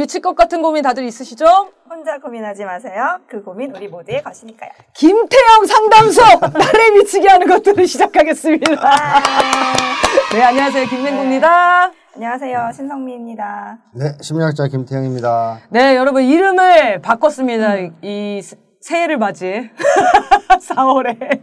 미칠 것 같은 고민 다들 있으시죠? 혼자 고민하지 마세요. 그 고민 우리 모두의 것이니까요. 김태형 상담소 나를 미치게 하는 것들을 시작하겠습니다. 네, 안녕하세요. 김맹구입니다. 안녕하세요. 신성미입니다. 네, 심리학자 김태형입니다. 네, 여러분 이름을 바꿨습니다. 이 새- 새해를 맞이해 4월에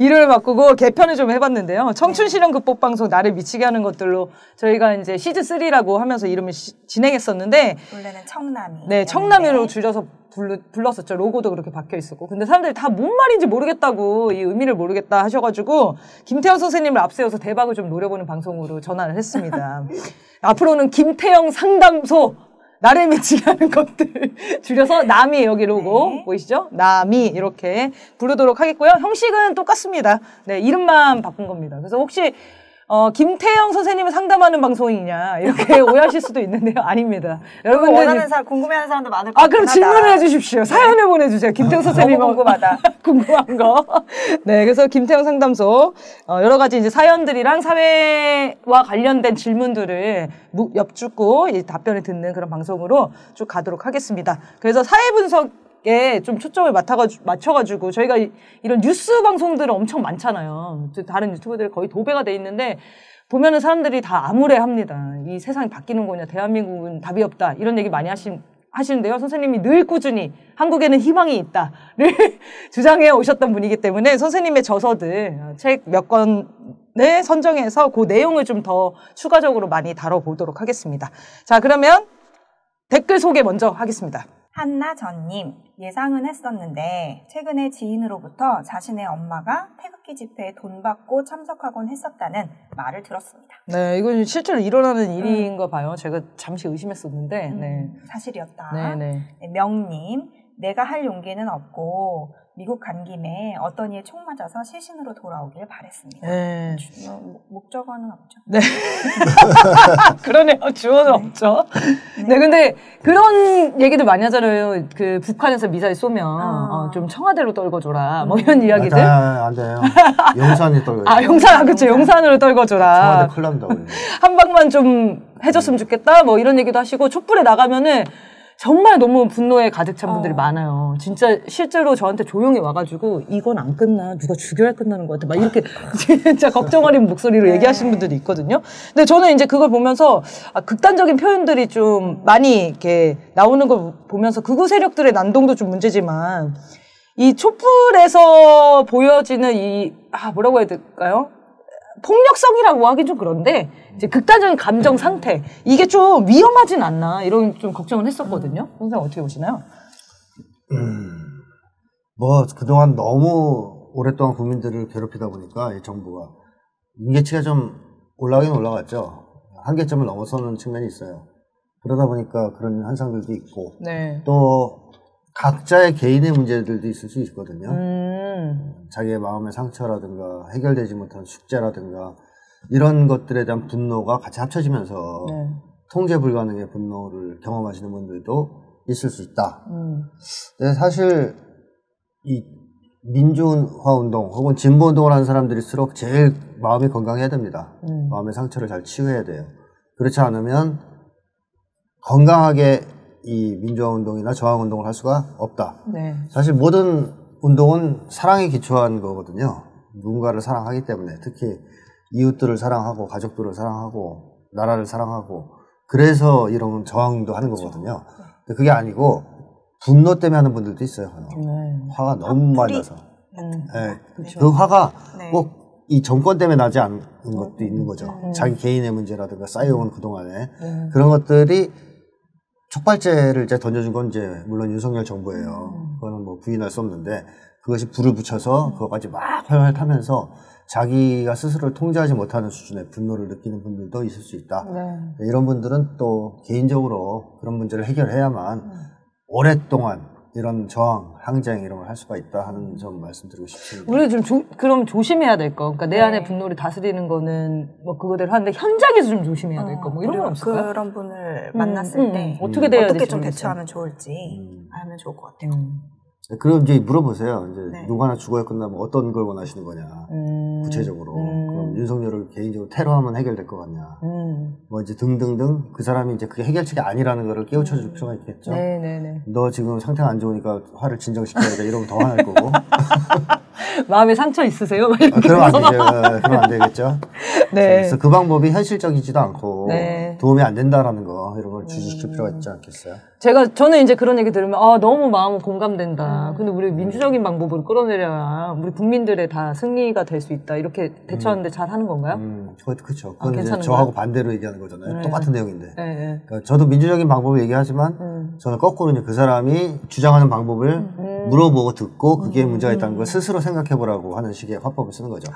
이름을 바꾸고 개편을 좀 해봤는데요. 청춘 실현 극복 방송 나를 미치게 하는 것들로 저희가 이제 시즌 3라고 하면서 이름을 시- 진행했었는데 원래는 청남이. 네, 청남이로 줄여서 불, 불렀었죠. 로고도 그렇게 박혀 있었고. 근데 사람들이 다 뭔 말인지 모르겠다고 이 의미를 모르겠다 하셔가지고 김태형 선생님을 앞세워서 대박을 좀 노려보는 방송으로 전환을 했습니다. 앞으로는 김태형 상담소 나를 미치게 하는 것들 줄여서 남이 여기 로고 네. 보이시죠? 남이 이렇게 부르도록 하겠고요. 형식은 똑같습니다. 네, 이름만 바꾼 겁니다. 그래서 혹시 어, 김태형 선생님을 상담하는 방송이냐 이렇게 오해하실 수도 있는데요. 아닙니다. 여러분들 원하는 사람, 궁금해하는 사람도 많을 것 아, 같긴 그럼. 질문을 해주십시오. 사연을 보내주세요. 김태형 선생님. 궁금하다. 궁금한 거. 네, 그래서 김태형 상담소, 어, 여러 가지 이제 사연들이랑 사회와 관련된 질문들을 무- 엽죽고 이 답변을 듣는 그런 방송으로 쭉 가도록 하겠습니다. 그래서 사회 분석 에 좀 초점을 맡아가지고, 맞춰가지고 저희가 이, 런 뉴스 방송들은 엄청 많잖아요. 저 다른 유튜버들 거의 도배가 돼 있는데 보면은 사람들이 다 암울해합니다. 이 세상이 바뀌는 거냐, 대한민국은 답이 없다 이런 얘기 많이 하신 하시는데요. 선생님이 늘 꾸준히 한국에는 희망이 있다를 주장해 오셨던 분이기 때문에 선생님의 저서들 책 몇 권을 선정해서 그 내용을 좀 더 추가적으로 많이 다뤄보도록 하겠습니다. 자, 그러면 댓글 소개 먼저 하겠습니다. 한나 전님, 예상은 했었는데, 최근에 지인으로부터 자신의 엄마가 태극기 집회에 돈 받고 참석하곤 했었다는 말을 들었습니다. 네, 이건 실제로 일어나는 일인가 봐요. 제가 잠시 의심했었는데, 네. 음, 사실이었다. 네, 네. 네, 명님, 내가 할 용기는 없고, 미국 간 김에 어떤 이에 총 맞아서 실신으로 돌아오길 바랬습니다. 네. 주- 어, 목- 목적어는 없죠. 네. 그러네요. 주어는 없죠. 네, 근데 그런 얘기들 많이 하잖아요. 그 북한에서 미사일 쏘면 아. 어, 좀 청와대로 떨궈줘라. 뭐 이런 이야기들. 아, 안 돼요. 용산이 떨고 아, 용산, 그쵸. 용산으로 청와대 떨궈줘라. 큰일 납니다. 우리. 한 방만 좀 해줬으면 좋겠다. 뭐 이런 얘기도 하시고, 촛불에 나가면은 정말 너무 분노에 가득 찬 분들이 어. 많아요. 진짜 실제로 저한테 조용히 와가지고, 이건 안 끝나. 누가 죽여야 끝나는 것 같아. 막 이렇게 진짜 걱정 어린 목소리로 네. 얘기하시는 분들이 있거든요. 근데 저는 이제 그걸 보면서 아, 극단적인 표현들이 좀 많이 이렇게 나오는 걸 보면서 극우 세력들의 난동도 좀 문제지만, 이 촛불에서 보여지는 이, 아, 뭐라고 해야 될까요? 폭력성이라고 하긴 좀 그런데 이제 극단적인 감정 상태 이게 좀 위험하진 않나 이런 좀 걱정을 했었거든요. 선생님 어떻게 보시나요? 뭐 그동안 너무 오랫동안 국민들을 괴롭히다 보니까 이 정부가 임계치가 좀 올라가긴 올라갔죠. 한계점을 넘어서는 측면이 있어요. 그러다 보니까 그런 현상들도 있고 네. 또 각자의 개인의 문제들도 있을 수 있거든요. 음. 자기의 마음의 상처라든가 해결되지 못한 숙제라든가 이런 것들에 대한 분노가 같이 합쳐지면서 네. 통제 불가능의 분노를 경험하시는 분들도 있을 수 있다. 음. 근데 사실 이 민주화 운동 혹은 진보 운동을 하는 사람들일수록 제일 마음이 건강해야 됩니다. 음. 마음의 상처를 잘 치유해야 돼요. 그렇지 않으면 건강하게 이 민주화 운동이나 저항 운동을 할 수가 없다. 네. 사실 모든 운동은 사랑에 기초한 거거든요. 누군가를 사랑하기 때문에 특히 이웃들을 사랑하고 가족들을 사랑하고 나라를 사랑하고 그래서 이런 저항도 하는 거거든요. 근데 그게 아니고 분노 때문에 하는 분들도 있어요. 네. 화가 너무 많이 나서. 음. 예, 그렇죠. 그 화가 네. 꼭이 정권 때문에 나지 않는 것도 있는 거죠. 음. 자기 개인의 문제라든가 쌓여온 그동안에 네. 그런 것들이 촉발제를 이제 던져준 건 이제 물론 윤석열 정부예요. 음. 그거는 뭐 부인할 수 없는데 그것이 불을 붙여서 그거까지 막 활활 타면서 자기가 스스로를 통제하지 못하는 수준의 분노를 느끼는 분들도 있을 수 있다. 네. 이런 분들은 또 개인적으로 그런 문제를 해결해야만 음. 오랫동안 이런 저항, 항쟁 이런 걸 할 수가 있다 하는 점 말씀드리고 싶습니다. 우리 좀 조, 그럼 조심해야 될 거. 그러니까 내 네. 안에 분노를 다스리는 거는 뭐 그거대로 하는데 현장에서 좀 조심해야 될 거. 뭐 이런 건 없을까요? 그런 분을 음, 만났을 음, 때 음. 어떻게 돼야 어떻게 될지 좀 모르겠어요. 대처하면 좋을지 음. 알면 좋을 것 같아요. 음. 그럼 이제 물어보세요. 이제 네. 누가 하나 죽어야 끝나면 어떤 걸 원하시는 거냐. 음. 구체적으로. 음. 그럼 윤석열을 개인적으로 테러하면 해결될 것 같냐. 음. 뭐 이제 등등등 그 사람이 이제 그게 해결책이 아니라는 거를 깨우쳐 줄 필요가 있겠죠. 네네네. 너 지금 상태가 안 좋으니까 화를 진정시켜야 돼. 이러면 더 화날 거고. 마음에 상처 있으세요? 막 아. 그러면 안 되죠. 예, 그러면 안 되겠죠. 네. 그래서 그 방법이 현실적이지도 않고 네. 도움이 안 된다라는 거 이런 걸 주시킬 필요가 있지 않겠어요? 제가 저는 이제 그런 얘기 들으면 아 너무 마음 공감된다. 근데 음. 우리 민주적인 방법으로 끌어내려야 우리 국민들의 다 승리가 될 수 있다. 이렇게 대처하는데 잘 하는 건가요? 음, 그. 아, 그건 이제 괜찮은 저하고? 반대로 얘기하는 거잖아요. 네. 똑같은 내용인데. 네. 네. 그러니까 저도 민주적인 방법을 얘기하지만 음. 저는 거꾸로 이제 그 사람이 주장하는 방법을 물어보고 듣고 그게 음. 문제가 있다는 걸 스스로 생각해 보라고 하는 식의 화법을 쓰는 거죠.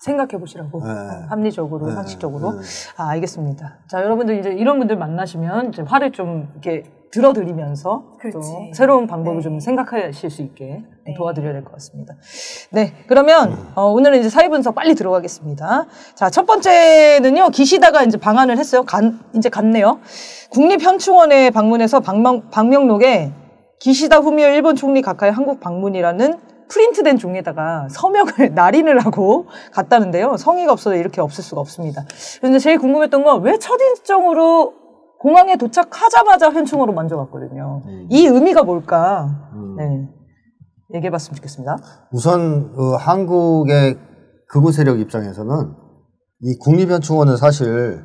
생각해 보시라고 네. 어, 합리적으로 네. 상식적으로 네. 아 알겠습니다. 자 여러분들 이제 이런 분들 만나시면 이제 화를 좀 이렇게 들어드리면서 또 그렇지. 새로운 방법을 네. 좀 생각하실 수 있게 네. 도와드려야 될 것 같습니다. 네 그러면 어, 오늘은 이제 사회 분석 빨리 들어가겠습니다. 자첫 번째는요 기시다가 이제 방한을 했어요. 간, 이제 갔네요. 국립현충원에 방문해서 방명, 방명록에 기시다 후미오 일본 총리 가카이 한국 방문이라는 프린트된 종이에다가 서명을 날인을 하고 갔다는데요. 성의가 없어서 이렇게 없을 수가 없습니다. 그런데 제일 궁금했던 건 왜 첫인정으로 공항에 도착하자마자 현충원으로 먼저 갔거든요. 이 의미가 뭘까? 음. 네. 얘기해봤으면 좋겠습니다. 우선 어, 한국의 극우 세력 입장에서는 이 국립현충원은 사실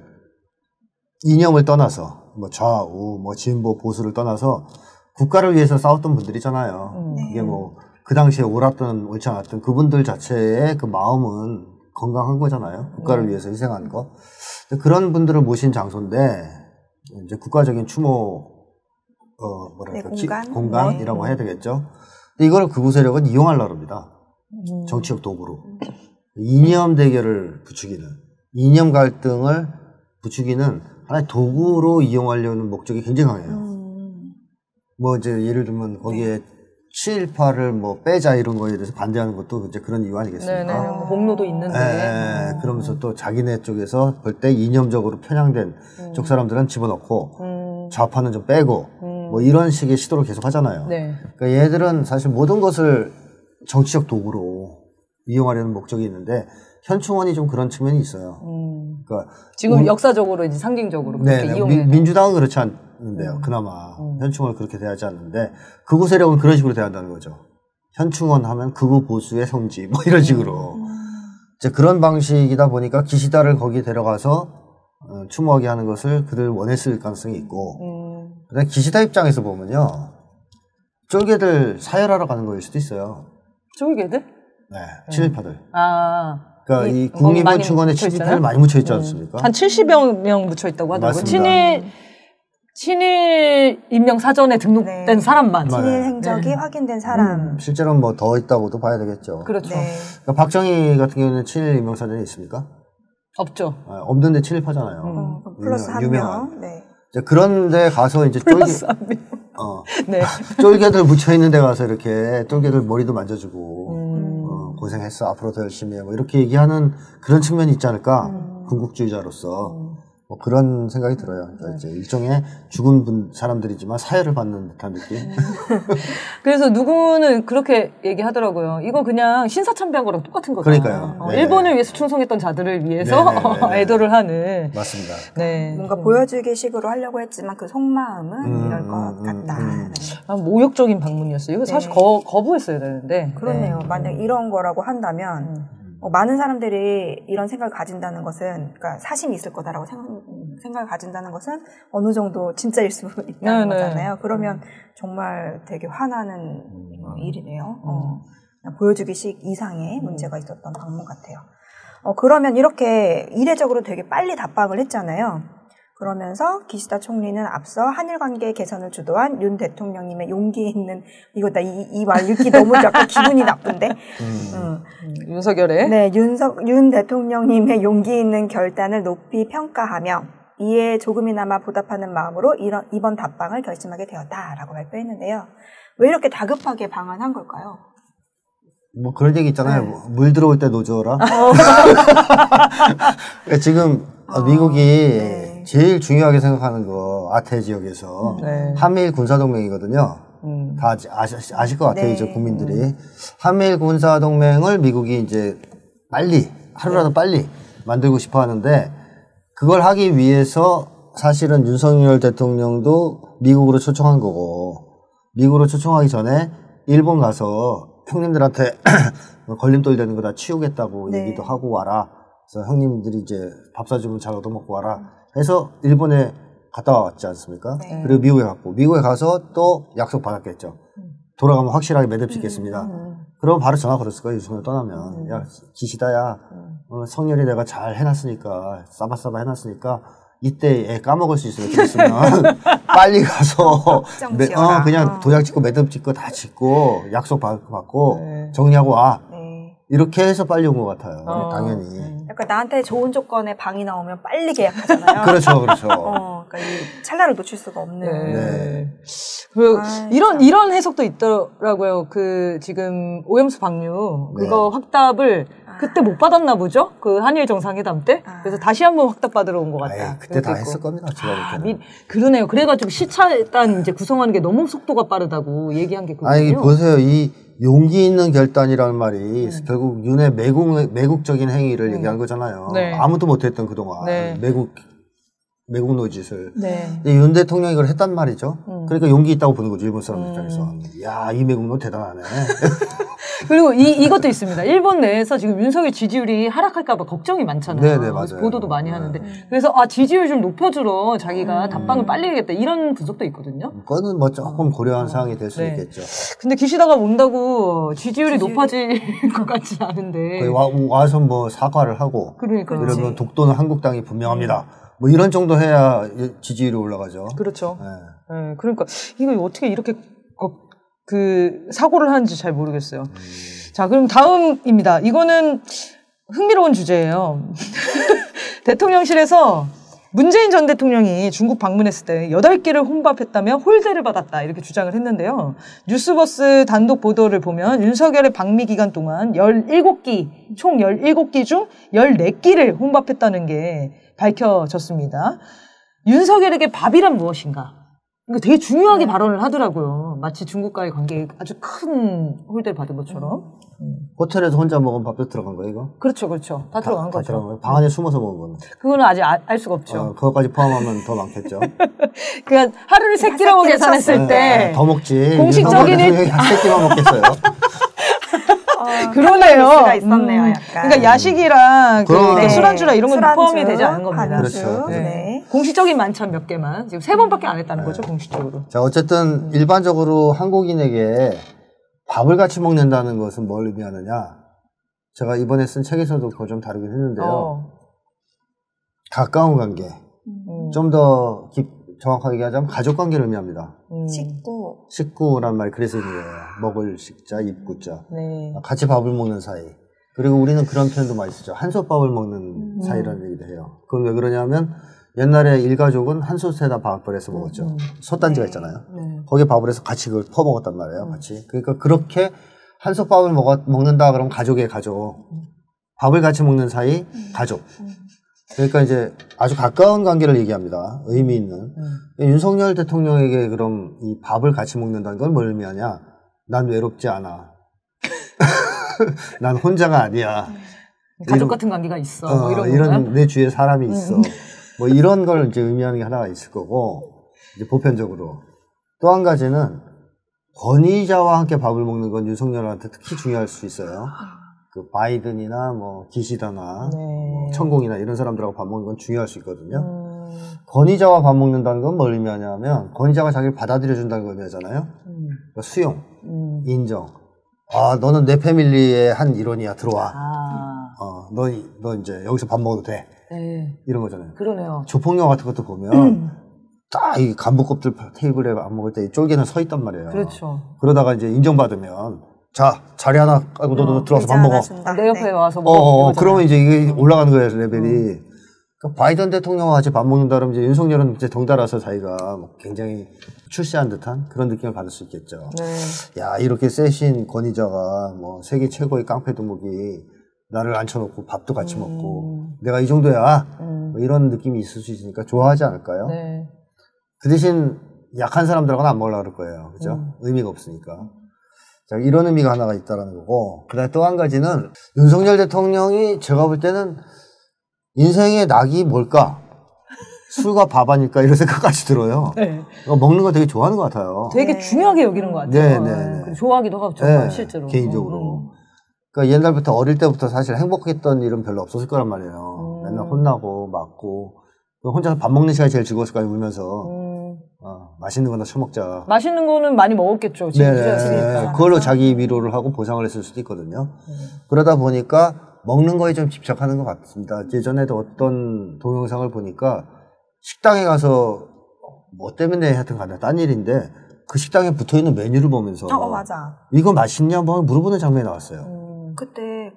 이념을 떠나서 뭐 좌우, 뭐 진보, 보수를 떠나서 국가를 위해서 싸웠던 분들이잖아요. 음. 이게 뭐 그 당시에 옳았던 옳지 않았던 그분들 자체의 그 마음은 건강한 거잖아요. 국가를 음. 위해서 희생한 거. 그런 분들을 모신 장소인데 이제 국가적인 추모 어 뭐랄까 네, 기- 공간? 공간이라고 해야 되겠죠. 근데 이걸 극우 세력은 이용할 나릅니다. 음. 정치적 도구로 이념 대결을 부추기는 이념 갈등을 부추기는 하나의 도구로 이용하려는 목적이 굉장히 강해요. 음. 뭐 이제 예를 들면 거기에 친일파를 뭐 빼자 이런 거에 대해서 반대하는 것도 이제 그런 이유 아니겠습니까? 네네. 뭐 공로도 있는데. 예, 예. 그러면서 또 자기네 쪽에서 볼 때 이념적으로 편향된 쪽 사람들은 집어넣고 음. 좌파는 좀 빼고 음. 뭐 이런 식의 시도를 계속 하잖아요. 네. 그러니까 얘들은 사실 모든 것을 정치적 도구로 이용하려는 목적이 있는데 현충원이 좀 그런 측면이 있어요. 음. 그러니까 지금 음. 역사적으로 이제 상징적으로 그렇게 네, 네. 이용해. 민, 민주당은 그렇지 않 는데요. 음. 그나마 음. 현충원을 그렇게 대하지 않는데 극우 세력은 그런 식으로 대한다는 거죠. 현충원 하면 극우 보수의 성지 뭐 이런 식으로 음. 이제 그런 방식이다 보니까 기시다를 거기 데려가서 어, 추모하게 하는 것을 그들 원했을 가능성이 있고 음. 그다음에 기시다 입장에서 보면요 쫄개들 사열하러 가는 거일 수도 있어요. 쫄개들? 네, 친일파들. 아. 그러니까 이, 국립현충원에 친일파를? 많이 묻혀 있지 음. 않습니까? 한 70여 명 묻혀 있다고 하더라고요. 친일 친일 인명 사전에 등록된 네. 사람만. 맞아요. 친일 행적이 네. 확인된 사람. 실제로는 뭐 더 있다고도 봐야 되겠죠. 그렇죠. 네. 그러니까 박정희 같은 경우에는 친일 인명사전이 있습니까? 없죠. 아, 없는데 친일파잖아요. 음. 어, 그럼 플러스 한 유명 한. 명. 네. 이제 그런데 가서 이제 쫄개, 플러스 한 명. 어, 네. 쫄개들 묻혀 있는 데 가서 이렇게 쫄개들 머리도 만져주고 음. 어, 고생했어 앞으로 더 열심히 해 뭐 이렇게 얘기하는 그런 측면이 있지 않을까 음. 군국주의자로서 뭐 그런 생각이 들어요. 그러니까 이제 일종의 죽은 분 사람들이지만 사회를 받는 듯한 느낌. 음. 그래서 누구는 그렇게 얘기하더라고요. 이거 그냥 신사참배한 거랑 똑같은 거다. 그러니까요. 어, 네. 일본을 위해서 충성했던 자들을 위해서 네, 네, 네, 네. 애도를 하는. 맞습니다. 네. 뭔가 보여주기 식으로 하려고 했지만 그 속마음은 음, 이럴 것 음, 같다. 음. 네. 아, 모욕적인 방문이었어요. 이거 사실 네. 거, 거부했어야 되는데. 그렇네요. 네. 만약 이런 거라고 한다면 음. 어, 많은 사람들이 이런 생각을 가진다는 것은, 그러니까 사심이 있을 거다라고 생각, 생각 을 가진다는 것은 어느 정도 진짜일 수 있다는 네, 네. 거잖아요. 그러면 정말 되게 화나는 어, 일이네요. 음. 어, 보여주기식 이상의 문제가 있었던 방문 같아요. 어, 그러면 이렇게 이례적으로 되게 빨리 답방을 했잖아요. 그러면서 기시다 총리는 앞서 한일 관계 개선을 주도한 윤 대통령님의 용기 있는 이거 나 이말 읽기 너무 약간 기분이 나쁜데. 음. 음. 음, 윤석열의. 네, 윤석 윤 대통령님의 용기 있는 결단을 높이 평가하며 이에 조금이나마 보답하는 마음으로 이런, 이번 답방을 결심하게 되었다라고 발표했는데요. 왜 이렇게 다급하게 방한한 걸까요? 뭐 그런 얘기 있잖아요. 네. 뭐물 들어올 때 노져라. 그러니까 지금 아, 미국이 네. 제일 중요하게 생각하는 거 아태 지역에서 네. 한미일 군사동맹이거든요. 음. 다 아시, 아실 것 같아요, 네. 이제 국민들이. 한미일 군사동맹을 미국이 이제 빨리, 하루라도 빨리 만들고 싶어 하는데 그걸 하기 위해서 사실은 윤석열 대통령도 미국으로 초청한 거고 미국으로 초청하기 전에 일본 가서 형님들한테 걸림돌 되는 거 다 치우겠다고 네. 얘기도 하고 와라. 그래서 형님들이 이제 밥 사주면 잘 얻어먹고 와라. 해서 일본에 갔다 왔지 않습니까? 네. 그리고 미국에 갔고 미국에 가서 또 약속 받았겠죠. 돌아가면 확실하게 매듭 짓겠습니다. 음. 그럼 바로 전화 걸었을 거예요. 유승열 떠나면. 야, 기시다야. 어, 성렬이 내가 잘 해놨으니까, 싸바싸바 해놨으니까, 이때 애 까먹을 수 있으면 좀 있으면, 빨리 가서, 매-. 어, 그냥 어. 도장 찍고 매듭 짓고 다 짓고, 약속 받- 받고, 네. 정리하고 와. 네. 이렇게 해서 빨리 온 것 같아요. 어. 당연히. 약간 나한테 좋은 조건의 방이 나오면 빨리 계약하잖아요. 그렇죠, 그렇죠. 어, 그러니까 이 찰나를 놓칠 수가 없는. 네. 네. 그 아, 이런 참. 이런 해석도 있더라고요. 그 지금 오염수 방류 네. 그거 확답을 아. 그때 못 받았나 보죠? 그 한일 정상회담 때. 아. 그래서 다시 한번 확답 받으러 온 것 같다. 에이, 그때 다 있고. 했을 겁니다. 제가 볼 아, 때는. 미, 그러네요. 그래가지고 시차단 이제 구성하는 게 너무 속도가 빠르다고 얘기한 게 그거군요. 아니, 보세요. 이 용기 있는 결단이라는 말이 음. 결국 윤의 매국, 매국적인 행위를 얘기한 거잖아요. 네. 아무도 못했던 그동안. 네. 매국, 매국 노짓을. 네. 윤 대통령이 그걸 했단 말이죠. 음. 그러니까 용기 있다고 보는 거죠, 일본 사람 입장에서. 야, 이 매국노 대단하네. 그리고 이, 이것도 있습니다. 일본 내에서 지금 윤석열 지지율이 하락할까봐 걱정이 많잖아요. 네, 네, 맞아요. 보도도 많이 네. 하는데. 그래서, 아, 지지율 좀 높여주러 자기가 음. 답방을 빨리 해야겠다. 이런 분석도 있거든요. 그거는 뭐 조금 고려한 사항이 될수 네. 있겠죠. 근데 기시다가 온다고 지지율이 지지율- 높아질 것 같지 않은데. 와, 와서 뭐 사과를 하고, 그러니까. 이러면 독도는 한국당이 분명합니다. 뭐 이런 정도 해야 지지율이 올라가죠. 그렇죠. 네. 네, 그러니까 이거 어떻게 이렇게 거- 그 사고를 하는지 잘 모르겠어요. 음. 자, 그럼 다음입니다. 이거는 흥미로운 주제예요. 대통령실에서 문재인 전 대통령이 중국 방문했을 때 8끼를 혼밥했다며 홀대를 받았다. 이렇게 주장을 했는데요. 뉴스버스 단독 보도를 보면 윤석열의 방미 기간 동안 17끼, 총 17끼 중 14끼를 혼밥했다는 게 밝혀졌습니다. 윤석열에게 밥이란 무엇인가? 이거 되게 중요하게 발언을 하더라고요. 마치 중국과의 관계에 아주 큰 홀대를 받은 것처럼. 호텔에서 혼자 먹은 밥도 들어간 거예요, 이거? 그렇죠, 그렇죠. 다 들어간 다 거죠. 들어간 거예요? 방 안에 숨어서 먹은 거는. 그거는 아직 아- 알 수가 없죠. 어, 그거까지 포함하면 더 많겠죠. 그러니까 하루를 세 끼라고 세 계산했을 네, 때더 먹지. 공식적인 한 끼만 먹겠어요. 어, 그러네요. 수가 있었네요, 음. 약간. 그러니까 야식이랑 그. 이렇게 술안주나 이런 건 술안주, 포함이 되지 않은 겁니다. 그렇죠. 네. 네. 공식적인 만찬 몇 개만 지금 세 번밖에 안 했다는 거죠, 공식적으로. 자, 어쨌든 일반적으로 한국인에게 밥을 같이 먹는다는 것은 뭘 의미하느냐? 제가 이번에 쓴 책에서도 그거 좀 다루긴 했는데요. 어. 가까운 관계. 음. 좀더 정확하게 얘기하자면 가족 관계를 의미합니다. 음. 식구. 식구란 말이 그래서 있는 거예요. 먹을 식자, 입구자. 네. 같이 밥을 먹는 사이. 그리고 우리는 그런 표현도 많이 쓰죠. 한솥밥을 먹는 음. 사이라는 얘기도 해요. 그건 왜 그러냐면 옛날에 일가족은 한솥에다 밥을 해서 먹었죠. 음. 솥단지가 네. 있잖아요. 네. 거기에 밥을 해서 같이 그걸 퍼 먹었단 음. 말이에요. 같이. 그러니까 그렇게 한솥밥을 먹, 먹는다 그러면 가족의 가족. 밥을 같이 먹는 사이 가족. 그러니까 이제 아주 가까운 관계를 얘기합니다. 의미 있는. 음. 윤석열 대통령에게 그럼 이 밥을 같이 먹는다는 건 뭘 의미하냐? 난 외롭지 않아. 난 혼자가 아니야. 가족 이런- 같은 관계가 있어. 어, 뭐 이런 이런? 음. 내 주위에 사람이 있어. 뭐 이런 걸 이제 의미하는 게 하나가 있을 거고, 이제 보편적으로. 또 한 가지는 권위자와 함께 밥을 먹는 건 윤석열한테 특히 중요할 수 있어요. 그 바이든이나 뭐 기시다나 네. 천공이나 이런 사람들하고 밥 먹는 건 중요할 수 있거든요. 음. 권위자와 밥 먹는다는 건 뭘 의미하냐면 권위자가 자기를 받아들여 준다는 걸 의미하잖아요. 음. 그러니까 수용, 음. 인정. 아, 너는 내 패밀리의 한 일원이야. 들어와. 아. 어, 너, 이제 여기서 밥 먹어도 돼. 네. 이런 거잖아요. 그러네요. 조폭영 같은 것도 보면 음. 딱이 간부껍질 테이블에 안 먹을 때이 쫄개는 서 있단 말이에요. 그렇죠. 그러다가 이제 인정받으면 자 자리 하나 깔고 너도 들어와서 의자 밥 먹어. 내 옆에 네. 와서 어, 먹어. 어, 어, 이거잖아요. 그러면 이제 이게 올라가는 거예요 레벨이. 그러니까 바이든 대통령과 같이 밥 먹는다 그러면 이제 윤석열은 이제 덩달아서 자기가 뭐 굉장히 출세한 듯한 그런 느낌을 받을 수 있겠죠. 네. 야 이렇게 세신 권위자가 뭐 세계 최고의 깡패 두목이 나를 앉혀놓고 밥도 같이 먹고 내가 이 정도야 음. 뭐 이런 느낌이 있을 수 있으니까 좋아하지 않을까요? 네. 그 대신 약한 사람들하고는 안 먹으려고 그럴 거예요. 그죠? 음. 의미가 없으니까. 자, 이런 의미가 하나가 있다는 거고. 그 다음에 또한 가지는 윤석열 대통령이 제가 볼 때는 인생의 낙이 뭘까? 술과 밥 아닐까? 이런 생각까지 들어요. 네. 어, 먹는 거 되게 좋아하는 것 같아요. 되게 네. 중요하게 여기는 것 네, 같아요. 네, 네. 네. 그리고 좋아하기도 하고, 네, 네, 실제로. 개인적으로. 음. 그러니까 옛날부터 어릴 때부터 사실 행복했던 일은 별로 없었을 거란 말이에요. 음. 맨날 혼나고 맞고 혼자서 밥 먹는 시간이 제일 즐거웠을 거아요 울면서 음. 어, 맛있는 거나 처먹자. 맛있는 거는 많이 먹었겠죠. 지금 네, 집에서. 그걸로 자기 위로를 하고 보상을 했을 수도 있거든요. 그러다 보니까 먹는 거에 좀 집착하는 것 같습니다. 예전에도 어떤 동영상을 보니까 식당에 가서 뭐 때문에 하여튼 간에 딴 일인데 그 식당에 붙어 있는 메뉴를 보면서 어, 어, 맞아. 이거 맛있냐 뭐 물어보는 장면이 나왔어요. 음. 그때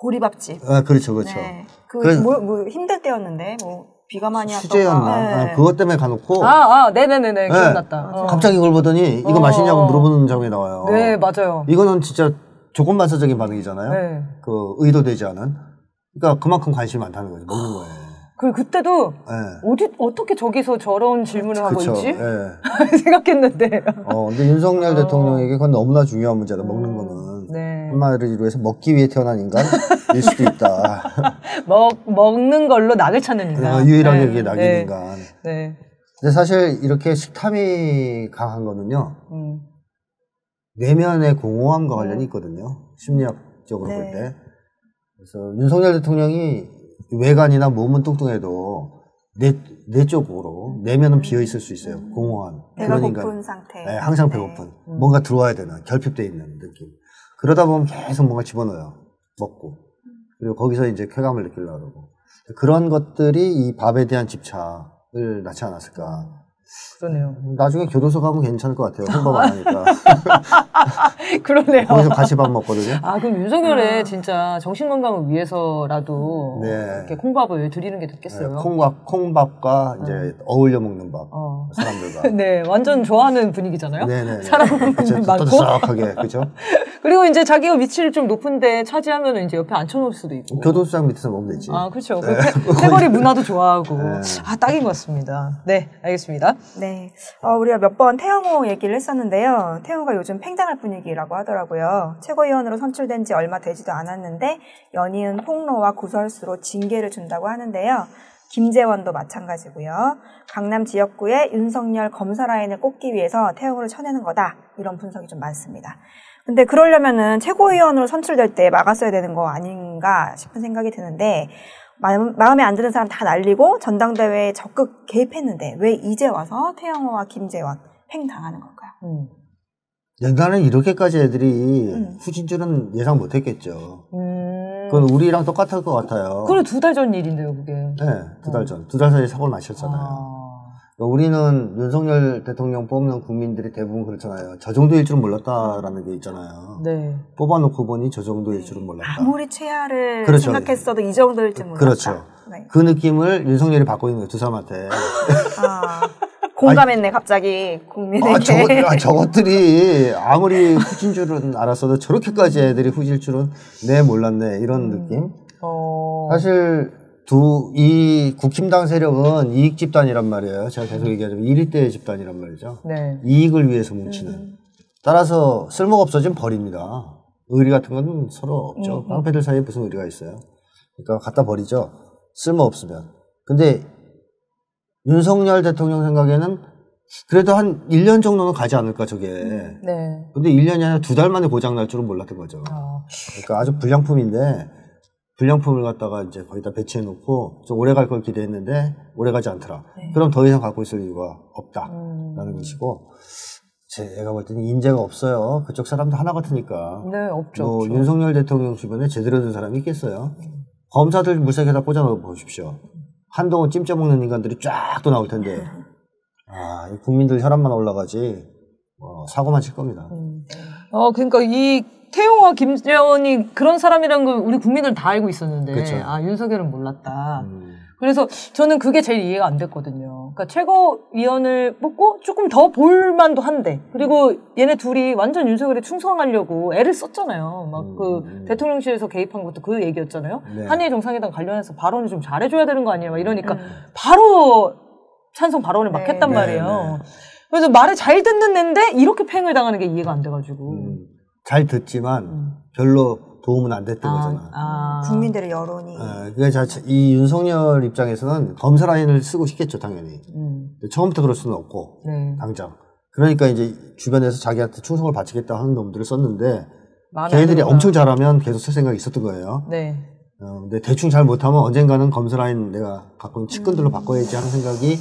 보리밥집. 아, 그렇죠, 그렇죠. 네. 그, 뭐, 뭐 힘들 때였는데, 뭐, 비가 많이 왔던 수제였나? 아, 그것 때문에 가놓고 아, 아, 네네네네. 기억났다. 어. 갑자기 그걸 보더니 이거 어. 맛있냐고 물어보는 장면이 나와요. 네, 맞아요. 이거는 진짜 조건반사적인 반응이잖아요. 네. 그 의도되지 않은. 그러니까 그만큼 관심이 많다는 거죠. 먹는 거에. 그, 그때도 예. 어디, 어떻게 저기서 저런 질문을 하고 그쵸. 있지? 예. 생각했는데. 어, 근데 윤석열 어. 대통령에게 그건 너무나 중요한 문제다. 먹는 거는. 네. 한마디로 해서 먹기 위해 태어난 인간일 수도 있다. 먹, 먹는 걸로 낙을 찾는 인간. 어, 유일하게 네. 낙인 네. 인간. 네. 근데 사실 이렇게 식탐이 강한 거는요. 음. 내면의 공허함과 관련이 있거든요. 심리학적으로 네. 볼 때. 그래서 윤석열 대통령이 외관이나 몸은 뚱뚱해도 내, 내적으로 내면은 비어 있을 수 있어요. 공허한. 배가 그런 고픈 인간. 상태. 네, 항상 네. 배고픈. 뭔가 들어와야 되는, 결핍돼 있는 느낌. 그러다 보면 계속 뭔가 집어넣어요. 먹고. 그리고 거기서 이제 쾌감을 느끼려고 그러고. 그런 것들이 이 밥에 대한 집착을 낳지 않았을까. 그러네요. 나중에 교도소 가면 괜찮을 것 같아요. 혼밥 안 하니까. 그러네요. 거기서 같이 밥 먹거든요. 아, 그럼 윤석열의 진짜 정신 건강을 위해서라도 네. 이렇게 콩밥을 드리는 게 좋겠어요. 네, 콩밥, 콩밥과 이제 어울려 먹는 밥. 어. 사람들과. 네, 완전 좋아하는 분위기잖아요. 네네. 사람 그쵸, 많고. 떠들썩하게, 그죠? 그리고 이제 자기가 위치를 좀 높은데 차지하면 이제 옆에 앉혀놓을 수도 있고. 교도소장 밑에서 먹으면 되지. 아, 그렇죠. 그 패- 패거리 문화도 좋아하고. 네. 아, 딱인 것 같습니다. 네, 알겠습니다. 네. 어, 우리가 몇 번 태영호 얘기를 했었는데요. 태영호가 요즘 팽당할 분위기라고 하더라고요. 최고위원으로 선출된 지 얼마 되지도 않았는데 연이은 폭로와 구설수로 징계를 준다고 하는데요. 김재원도 마찬가지고요. 강남 지역구의 윤석열 검사 라인을 꼽기 위해서 태영호를 쳐내는 거다. 이런 분석이 좀 많습니다. 근데 그러려면은 최고위원으로 선출될 때 막았어야 되는 거 아닌가 싶은 생각이 드는데 마음, 마음 에 안 드는 사람 다 날리고 전당대회에 적극 개입했는데 왜 이제 와서 태영호와 김재원 팽 당하는 걸까요? 음. 옛날엔 이렇게까지 애들이 음. 후진 줄은 예상 못 했겠죠. 음. 그건 우리랑 똑같을 것 같아요. 그래, 두 달 전 일인데요, 그게. 네, 두 달 전. 두달 사이에 사고를 마셨잖아요. 아. 우리는 윤석열 대통령 뽑는 국민들이 대부분 그렇잖아요. 저 정도일 줄은 몰랐다라는 게 있잖아요. 네. 뽑아놓고 보니 저 정도일 줄은 몰랐다. 아무리 최하를 그렇죠. 생각했어도 이 정도일 줄 몰랐다. 그렇죠. 네. 그 느낌을 윤석열이 받고 있는 거예요, 두 사람한테. 아, 공감했네 갑자기 국민에게. 아, 저것, 아, 저것들이 아무리 후진 줄은 알았어도 저렇게까지 애들이 후질 줄은 내 몰랐네. 이런 느낌. 어. 사실 두, 이 국힘당 세력은 이익 집단이란 말이에요. 제가 계속 얘기하자면 일일대 집단이란 말이죠. 네. 이익을 위해서 뭉치는. 따라서 쓸모가 없어지면 버립니다. 의리 같은 건 서로 없죠. 깡패들 사이에 무슨 의리가 있어요. 그러니까 갖다 버리죠. 쓸모 없으면. 근데 윤석열 대통령 생각에는 그래도 한 1년 정도는 가지 않을까, 저게. 네. 근데 1년이 아니라 두 달 만에 고장 날 줄은 몰랐던 거죠. 어. 그러니까 아주 불량품인데 불량품을 갖다가 이제 거기다 배치해 놓고 좀 오래 갈 걸 기대했는데 오래 가지 않더라. 그럼 더 이상 갖고 있을 이유가 없다라는 것이고 제가 볼 때는 인재가 없어요. 그쪽 사람도 하나 같으니까. 네, 없죠. 뭐 없죠. 윤석열 대통령 주변에 제대로 된 사람이 있겠어요. 검사들 물색에다 꽂아넣어 보십시오. 한동안 찜쪄 먹는 인간들이 쫙 또 나올 텐데 아, 이 국민들 혈압만 올라가지 어, 사고만 칠 겁니다. 어, 그러니까 이 태용과 김재원이 그런 사람이라는 걸 우리 국민들 다 알고 있었는데, 그쵸. 아, 윤석열은 몰랐다. 음. 그래서 저는 그게 제일 이해가 안 됐거든요. 그러니까 최고위원을 뽑고 조금 더 볼만도 한데, 그리고 얘네 둘이 완전 윤석열에 충성하려고 애를 썼잖아요. 막그 음. 대통령실에서 개입한 것도 그 얘기였잖아요. 네. 한일 정상회담 관련해서 발언을 좀 잘해줘야 되는 거 아니에요? 막 이러니까 바로 찬성 발언을 막 네. 했단 네, 말이에요. 네. 그래서 말을 잘 듣는 애인데 이렇게 팽을 당하는 게 이해가 안 돼가지고. 음, 잘 듣지만 음. 별로 도움은 안 됐던 거잖아. 아. 국민들의 여론이 예, 그게 자체 이 윤석열 입장에서는 검사 라인을 쓰고 싶겠죠, 당연히. 음. 처음부터 그럴 수는 없고 네. 당장. 그러니까 이제 주변에서 자기한테 충성을 바치겠다 하는 놈들을 썼는데 걔네들이. 엄청 잘하면 계속 쓸 생각이 있었던 거예요. 네. 어, 근데 대충 잘 못하면 언젠가는 검사 라인 내가 갖고 있는 측근들로 바꿔야지 하는 생각이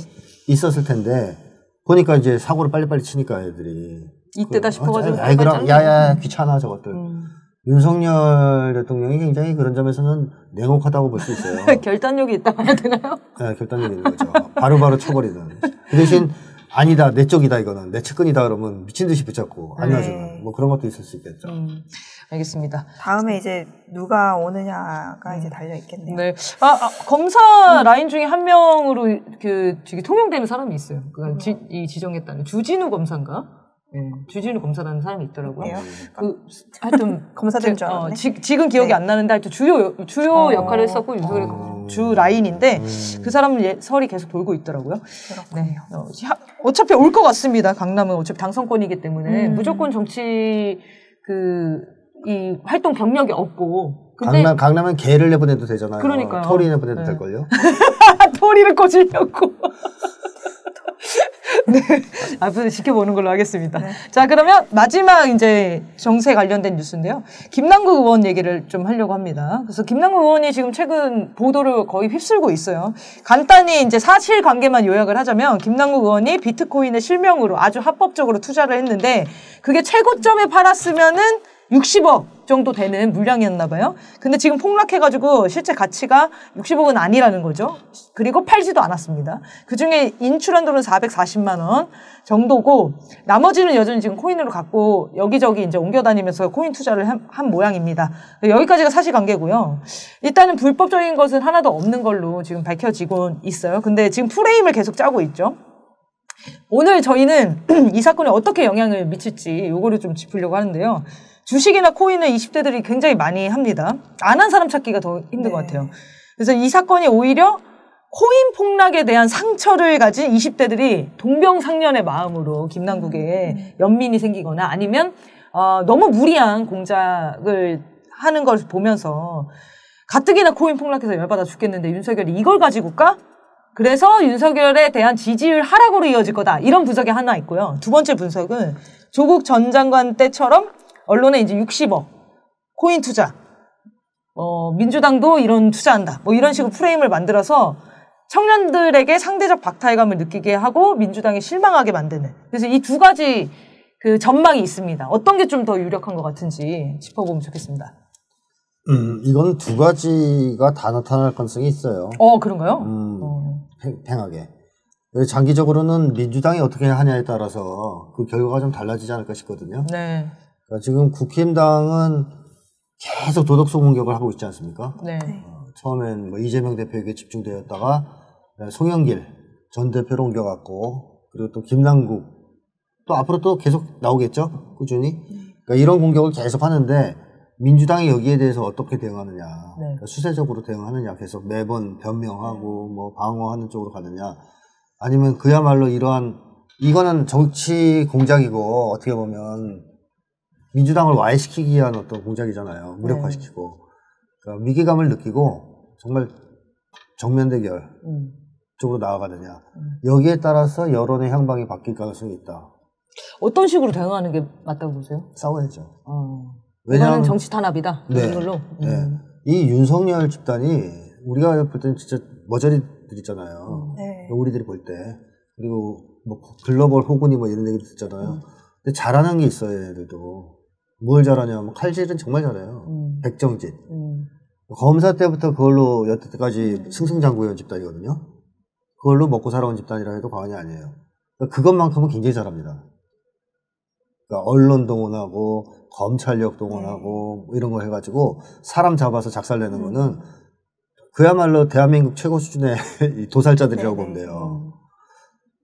있었을 텐데 보니까 이제 사고를 빨리빨리 치니까 애들이 이때다 그, 싶어가지고 어, 아이 그럼 야야 귀찮아 저것들. 음. 윤석열 대통령이 굉장히 그런 점에서는 냉혹하다고 볼 수 있어요. 결단력이 있다고 해야 되나요? 네, 결단력 있는 거죠. 바로 바로 쳐버리는. 그 대신 아니다 내 쪽이다 이거는 내 측근이다 그러면 미친 듯이 붙잡고 안 네. 놔주는 뭐 그런 것도 있을 수 있겠죠. 음. 알겠습니다. 다음에 이제 누가 오느냐가 이제 달려 있겠네요. 네. 아, 아, 검사 라인 중에 한 명으로 그 되게 통용되는 사람이 있어요. 그 지, 이 지정했다는 주진우 검사인가? 네. 주진우 검사라는 사람이 있더라고요. 그 하여튼 검사된 제- 줄 알았네. 지, 지금 기억이 네. 안 나는데 하여튼 주요 주요 어. 역할을 했었고 윤석열 어. 주 라인인데 음. 그 사람은 예, 설이 계속 돌고 있더라고요. 그렇군요. 네. 어, 하- 어차피 올 것 같습니다. 강남은 어차피 당선권이기 때문에 음. 무조건 정치 그 이 활동 경력이 없고 근데 강남 강남은 개를 내보내도 되잖아요. 그러니까요. 토리 내보내도 네. 될 걸요. 토리를 꽂으려고. 네. 앞으로 지켜보는 걸로 하겠습니다. 자, 그러면 마지막 이제 정세 관련된 뉴스인데요. 김남국 의원 얘기를 좀 하려고 합니다. 그래서 김남국 의원이 지금 최근 보도를 거의 휩쓸고 있어요. 간단히 이제 사실 관계만 요약을 하자면 김남국 의원이 비트코인의 실명으로 아주 합법적으로 투자를 했는데 그게 최고점에 팔았으면은 60억 정도 되는 물량이었나 봐요. 근데 지금 폭락해가지고 실제 가치가 60억은 아니라는 거죠. 그리고 팔지도 않았습니다. 그 중에 인출한 돈은 440만 원 정도고 나머지는 여전히 지금 코인으로 갖고 여기저기 이제 옮겨다니면서 코인 투자를 한, 한 모양입니다. 여기까지가 사실관계고요. 일단은 불법적인 것은 하나도 없는 걸로 지금 밝혀지고 있어요. 근데 지금 프레임을 계속 짜고 있죠. 오늘 저희는 이 사건에 어떻게 영향을 미칠지 요거를 좀 짚으려고 하는데요. 주식이나 코인을 20대들이 굉장히 많이 합니다. 안 한 사람 찾기가 더 힘든 것 같아요. 그래서 이 사건이 오히려 코인 폭락에 대한 상처를 가진 20대들이 동병상련의 마음으로 김남국에 연민이 생기거나 아니면 어, 너무 무리한 공작을 하는 걸 보면서 가뜩이나 코인 폭락해서 열받아 죽겠는데 윤석열이 이걸 가지고 까? 그래서 윤석열에 대한 지지율 하락으로 이어질 거다. 이런 분석이 하나 있고요. 두 번째 분석은 조국 전 장관 때처럼 언론에 이제 60억 코인 투자, 어, 민주당도 이런 투자한다. 뭐 이런 식으로 프레임을 만들어서 청년들에게 상대적 박탈감을 느끼게 하고 민주당이 실망하게 만드는. 그래서 이 두 가지 그 전망이 있습니다. 어떤 게 좀 더 유력한 것 같은지 짚어보면 좋겠습니다. 음, 이건 두 가지가 다 나타날 가능성이 있어요. 어, 그런가요? 음, 어. 팽-. 그래서 장기적으로는 민주당이 어떻게 하냐에 따라서 그 결과가 좀 달라지지 않을까 싶거든요. 네. 그러니까 지금 국힘당은 계속 도덕성 공격을 하고 있지 않습니까? 네. 어, 처음엔 뭐 이재명 대표에게 집중되었다가 송영길 전 대표로 옮겨갔고 그리고 또 김남국 또 앞으로 또 계속 나오겠죠? 꾸준히? 그러니까 이런 공격을 계속 하는데 민주당이 여기에 대해서 어떻게 대응하느냐 그러니까 수세적으로 대응하느냐 계속 매번 변명하고 뭐 방어하는 쪽으로 가느냐 아니면 그야말로 이러한 이거는 정치 공작이고 어떻게 보면 민주당을 와해시키기 위한 어떤 공작이잖아요 무력화시키고 그러니까 위기감을 느끼고 정말 정면 대결 음. 쪽으로 나아가느냐 여기에 따라서 여론의 향방이 바뀔 가능성이 있다 어떤 식으로 대응하는 게 맞다고 보세요? 싸워야죠 어. 왜냐하면 정치 탄압이다. 네. 이런 걸로. 네. 음. 이 윤석열 집단이 우리가 볼 때는 진짜 머저리들 있잖아요 네. 우리들이 볼 때 그리고 뭐 글로벌 호구니 뭐 이런 얘기도 듣잖아요 근데 잘하는 게 있어요 얘들도 뭘 잘하냐면 칼질은 정말 잘해요 음. 백정짓 음. 검사 때부터 그걸로 여태까지 승승장구해온 집단이거든요. 그걸로 먹고 살아온 집단이라 해도 과언이 아니에요. 그러니까 그것만큼은 굉장히 잘합니다. 그러니까 언론 동원하고 검찰력 동원하고 뭐 이런 거 해가지고 사람 잡아서 작살내는 거는 그야말로 대한민국 최고 수준의 이 도살자들이라고 보면 돼요.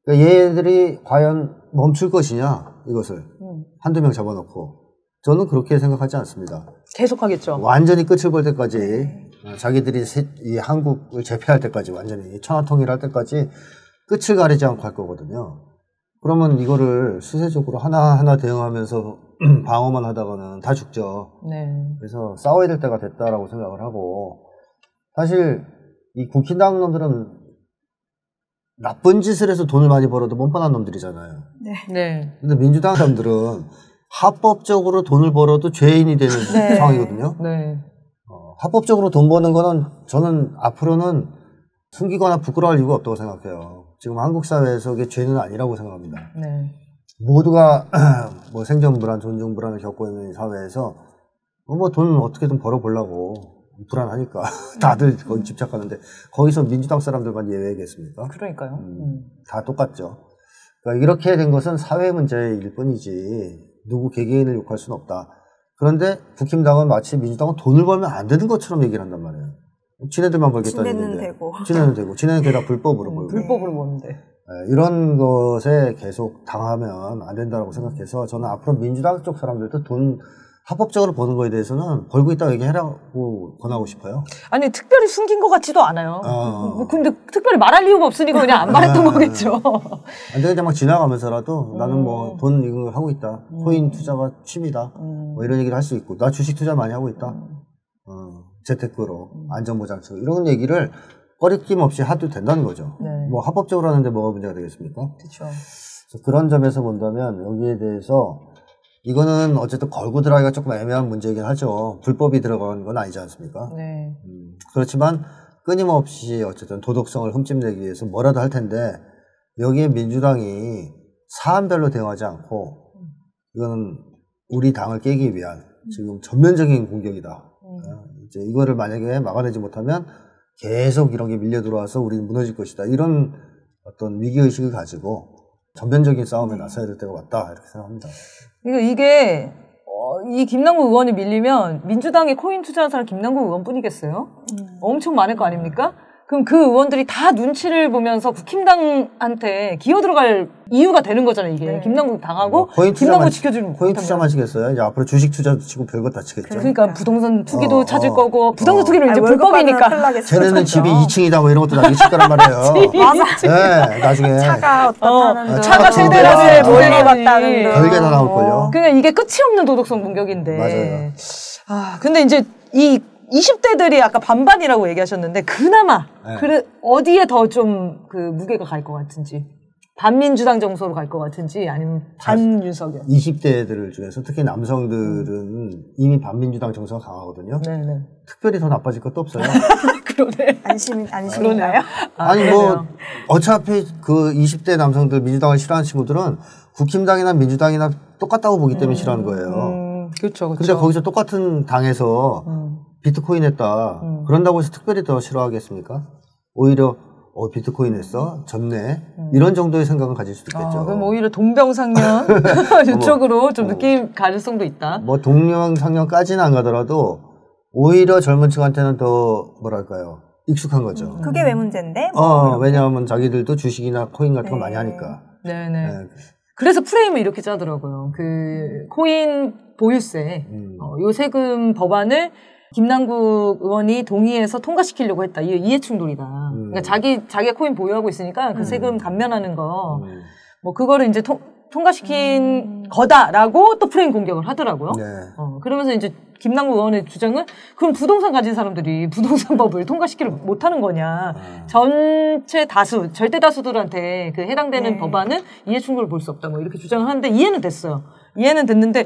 그러니까 얘들이 과연 멈출 것이냐 이것을 음. 한두 명 잡아놓고 저는 그렇게 생각하지 않습니다. 계속하겠죠. 완전히 끝을 볼 때까지 어, 자기들이 세- 이 한국을 제패할 때까지 완전히 천하통일할 때까지 끝을 가리지 않고 할 거거든요. 그러면 이거를 수세적으로 하나하나 대응하면서 방어만 하다가는 다 죽죠. 네. 그래서 싸워야 될 때가 됐다라고 생각을 하고 사실 이 국힘당 놈들은 나쁜 짓을 해서 돈을 많이 벌어도 뻔뻔한 놈들이잖아요. 네. 네. 근데 민주당 사람들은 합법적으로 돈을 벌어도 죄인이 되는 네. 상황이거든요. 네. 어, 합법적으로 돈 버는 거는 저는 앞으로는 숨기거나 부끄러워할 이유가 없다고 생각해요. 지금 한국 사회에서 그게 죄는 아니라고 생각합니다. 네. 모두가 뭐 생존 불안, 존중 불안을 겪고 있는 사회에서 뭐 돈 어떻게든 벌어 보려고 불안하니까 다들 거기 집착하는데 거기서 민주당 사람들만 예외겠습니까? 그러니까요. 음. 음. 다 똑같죠. 그러니까 이렇게 된 것은 사회 문제일 뿐이지 누구 개개인을 욕할 수는 없다. 그런데 국힘당은 마치 민주당은 돈을 벌면 안 되는 것처럼 얘기를 한단 말이에요. 지네들만 벌겠다는 지네는 얘기인데. 되고. 지네는 되고. 지네는 게다 불법으로 음, 벌고. 불법으로 보는데. 예, 이런 것에 계속 당하면 안 된다고 생각해서 저는 앞으로 민주당 쪽 사람들도 돈 합법적으로 버는 거에 대해서는 벌고 있다고 얘기해라고 권하고 싶어요. 아니 특별히 숨긴 것 같지도 않아요. 어. 뭐 근데 특별히 말할 이유가 없으니까 그냥 안 말했던 아, 거겠죠. 안 되게 막 지나가면서라도 나는 음. 뭐돈 이거 하고 있다. 코인 투자가 취미다. 음. 뭐 이런 얘기를 할 수 있고 나 주식 투자 많이 하고 있다. 어, 재테크로 음. 안전보장처럼 이런 얘기를 꺼리낌 없이 해도 된다는 거죠. 네. 뭐 합법적으로 하는데 뭐가 문제가 되겠습니까? 그렇죠. 그런 점에서 본다면 여기에 대해서 이거는 어쨌든 걸고 들어가기가 조금 애매한 문제이긴 하죠. 불법이 들어간 건 아니지 않습니까? 네. 음, 그렇지만 끊임없이 어쨌든 도덕성을 흠집내기 위해서 뭐라도 할 텐데 여기에 민주당이 사안별로 대응하지 않고 이거는 우리 당을 깨기 위한 지금 전면적인 공격이다. 음. 어, 이제 이거를 만약에 막아내지 못하면 계속 이런 게 밀려 들어와서 우리는 무너질 것이다. 이런 어떤 위기 의식을 가지고 전면적인 싸움에 나서야 될 때가 왔다 이렇게 생각합니다. 그러니까 이게 어, 이 김남국 의원이 밀리면 민주당에 코인 투자한 사람 김남국 의원뿐이겠어요? 음. 엄청 많을 거 아닙니까? 그럼 그 의원들이 다 눈치를 보면서 국힘당한테 기어 들어갈 이유가 되는 거잖아요, 이게. 네. 김남국 당하고 뭐 코인 김남국 지켜주는. 투자만 치겠어요? 이제 앞으로 주식 투자도 치고 별거 다 치겠죠. 그러니까 부동산 투기도 어, 찾을 어. 거고 부동산 어. 투기는 이제 아니, 불법이니까. 쟤네는 집이 그렇죠. 2층이다 뭐 이런 것도 나중에 칠 거란 말이에요. 네, 나중에 차가 어떻다는 어, 등, 차가 세대라스에 어, 몰려봤다는 등. 별게 다 나올 걸요. 그러니까 이게 끝이 없는 도덕성 공격인데. 맞아요. 아, 근데 이제 이 20대들이 아까 반반이라고 얘기하셨는데 그나마 네. 그래 어디에 더 좀 그 무게가 갈 것 같은지 반민주당 정서로 갈 것 같은지 아니면 반윤석열. 20대들 중에서 특히 남성들은 이미 반민주당 정서가 강하거든요. 네네. 특별히 더 나빠질 것도 없어요. 그러네. 안심 안심인가요? 아니 그러네요. 뭐 어차피 그 20대 남성들 민주당을 싫어하는 친구들은 국힘당이나 민주당이나 똑같다고 보기 때문에 싫어하는 거예요. 음, 그렇죠, 그렇죠. 근데 거기서 똑같은 당에서 음. 비트코인 했다. 음. 그런다고 해서 특별히 더 싫어하겠습니까? 오히려 어 비트코인 했어 졌네 이런 정도의 생각을 가질 수도 있겠죠. 음. 아, 그럼 오히려 동병상련 이쪽으로 좀 느낌 가능성도 있다. 뭐 동료상련까지는 안 가더라도 오히려 젊은 층한테는 더 뭐랄까요 익숙한 거죠. 그게 왜 문제인데? 뭐 어. 왜냐하면 자기들도 주식이나 코인 같은 거 네. 많이 하니까. 네네. 네. 그래서 프레임을 이렇게 짜더라고요. 그 코인 보유세 음. 어, 요 세금 법안을 김남국 의원이 동의해서 통과시키려고 했다. 이게 이해충돌이다. 그러니까 자기 자기가 코인 보유하고 있으니까 그 세금 감면하는 거뭐 음. 그거를 이제 통, 통과시킨 거다라고 또 프레임 공격을 하더라고요. 네. 어, 그러면서 이제 김남국 의원의 주장은 그럼 부동산 가진 사람들이 부동산법을 통과시키를 못하는 거냐. 아. 전체 다수, 절대 다수들한테 그 해당되는 네. 법안은 이해 충돌을 볼 수 없다. 뭐 이렇게 주장을 하는데 이해는 됐어요. 이해는 됐는데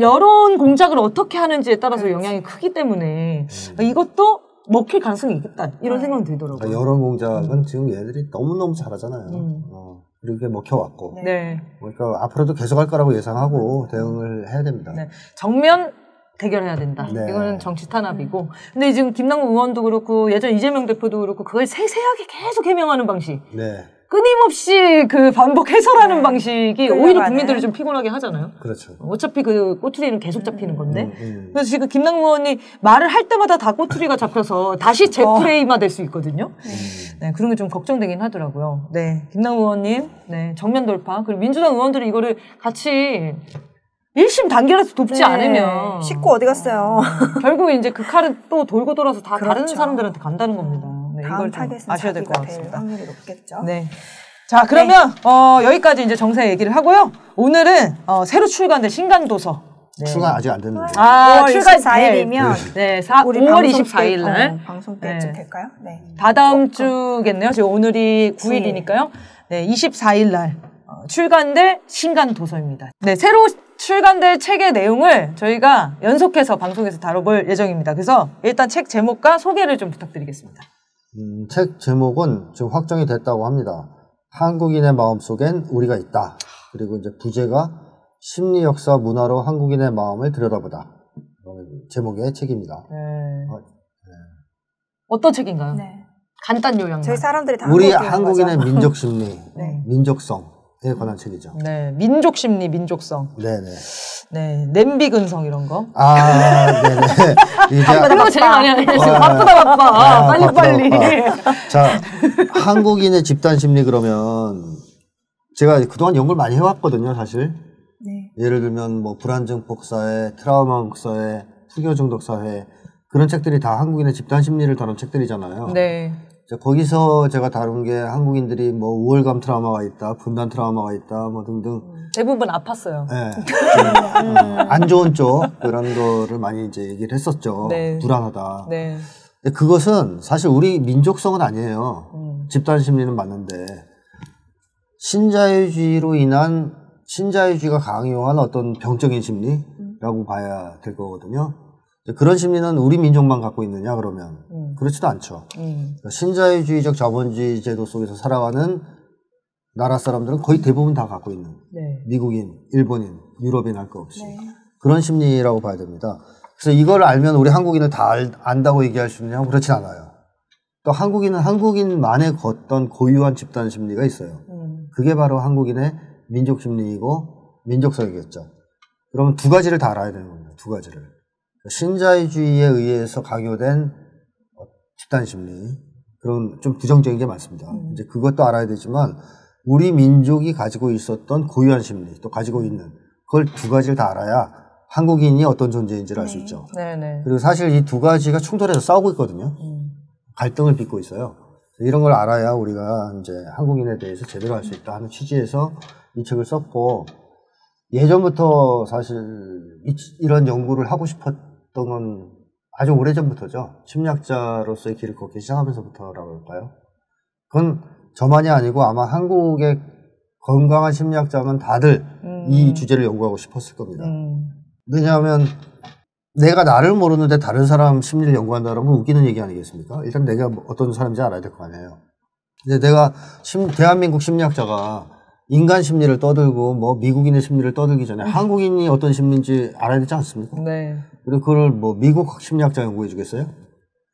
여론 공작을 어떻게 하는지에 따라서 영향이 크기 때문에 이것도 먹힐 가능성이 있겠다. 이런 생각이 들더라고요. 그러니까 여론 공작은 지금 얘들이 너무너무 잘하잖아요. 음. 어, 그리고 그게 먹혀왔고. 네. 네. 그러니까 앞으로도 계속할 거라고 예상하고 대응을 해야 됩니다. 네. 정면 대결해야 된다. 네. 이거는 정치 탄압이고. 근데 지금 김남국 의원도 그렇고 예전 이재명 대표도 그렇고 그걸 세세하게 계속 해명하는 방식. 네. 끊임없이 그 반복 해설하는 네. 방식이. 오히려 국민들을 좀 피곤하게 하잖아요. 그렇죠. 어차피 그 꼬투리는 계속 잡히는 건데. 음, 음. 그래서 지금 김남국 의원이 말을 할 때마다 다 꼬투리가 잡혀서 다시 재프레임화 될수 있거든요. 네, 그런 게 좀 걱정되긴 하더라고요. 네, 김남국 의원님, 네, 정면 돌파. 그리고 민주당 의원들이 이거를 같이 일심 단계라서 돕지 네. 않으면 식구 어디 갔어요? 결국 이제 그 칼은 또 돌고 돌아서 다 다른 그렇죠. 사람들한테 간다는 겁니다. 네, 다음 타겟은 아셔야 될 것 같습니다. 확률이 높겠죠. 네. 자, 그러면 어, 여기까지 이제 정세 얘기를 하고요. 오늘은 어, 새로 출간된 신간 도서. 네. 출간 아직 안 됐는데. 아, 5월 출간 24일이면 네, 사, 5월 24일 날. 어, 방송 때쯤 네. 될까요? 네. 다다음 주겠네요. 지금 오늘이 9일이니까요. 네, 24일 날 어, 출간될 신간 도서입니다. 네, 새로 출간될 책의 내용을 저희가 연속해서 방송에서 다뤄볼 예정입니다. 그래서 일단 책 제목과 소개를 좀 부탁드리겠습니다. 음, 책 제목은 지금 확정이 됐다고 합니다. 한국인의 마음속엔 우리가 있다. 그리고 이제 부제가 심리 역사 문화로 한국인의 마음을 들여다보다. 제목의 책입니다. 네. 어, 어떤 책인가요? 네. 간단 요약만. 저희 사람들이 다 우리 한국인의 거죠. 민족 심리, 네. 민족성 에 관한 책이죠. 네, 민족 심리, 민족성. 네네. 네, 냄비 근성 이런 거. 아, 네네. 이제 이런 거 제일 많이 하네. 지금 아, 바쁘다 바빠. 아, 빨리 바쁘다, 빨리. 바빠. 자, 한국인의 집단 심리 그러면 제가 그동안 연구를 많이 해왔거든요, 사실. 네. 예를 들면 뭐 불안증폭 사회, 트라우마 사회, 후교 중독 사회 그런 책들이 다 한국인의 집단 심리를 다룬 책들이잖아요. 네. 자, 거기서 제가 다룬 게 한국인들이 뭐 우월감 트라우마가 있다, 분단 트라우마가 있다, 뭐 등등 대부분 아팠어요. 어, 안 좋은 쪽 그런 거를 많이 이제 얘기를 했었죠. 네. 불안하다. 네. 근데 그것은 사실 우리 민족성은 아니에요. 음. 집단 심리는 맞는데 신자유주의로 인한 신자유주의가 강요한 어떤 병적인 심리라고 봐야 될 거거든요. 그런 심리는 우리 민족만 갖고 있느냐 그러면 음. 그렇지도 않죠. 음. 그러니까 신자유주의적 자본주의 제도 속에서 살아가는 나라 사람들은 거의 대부분 다 갖고 있는 네. 미국인, 일본인, 유럽인 할 거 없이 네. 그런 심리라고 봐야 됩니다. 그래서 이걸 알면 우리 한국인을 다 알- 안다고 얘기할 수 있느냐? 그렇진 않아요. 또 한국인은 한국인만의 어떤 고유한 집단 심리가 있어요. 음. 그게 바로 한국인의 민족 심리이고 민족성이겠죠. 그러면 두 가지를 다 알아야 되는 겁니다. 두 가지를. 신자유주의에 의해서 강요된 어, 집단 심리 그런 좀 부정적인 게 많습니다. 이제 그것도 알아야 되지만 우리 민족이 가지고 있었던 고유한 심리 또 가지고 있는 그걸 두 가지를 다 알아야 한국인이 어떤 존재인지를 알수 네. 있죠. 네 네. 그리고 사실 이 두 가지가 충돌해서 싸우고 있거든요. 음. 갈등을 빚고 있어요. 이런 걸 알아야 우리가 이제 한국인에 대해서 제대로 알 수 있다 하는 취지에서 이 책을 썼고 예전부터 사실 이, 이런 연구를 하고 싶었 던 건 아주 오래 전부터죠. 심리학자로서의 길을 걷기 시작하면서부터라고 할까요? 그건 저만이 아니고 아마 한국의 건강한 심리학자면 다들 음. 이 주제를 연구하고 싶었을 겁니다. 음. 왜냐하면 내가 나를 모르는데 다른 사람 심리를 연구한다는 건 웃기는 얘기 아니겠습니까? 일단 내가 뭐 어떤 사람인지 알아야 될 거 아니에요. 근데 내가 심- 대한민국 심리학자가 인간 심리를 떠들고 뭐 미국인의 심리를 떠들기 전에 한국인이 어떤 심리인지 알아야 되지 않습니까? 네. 그리고 그걸 뭐 미국 심리학자 연구해 주겠어요?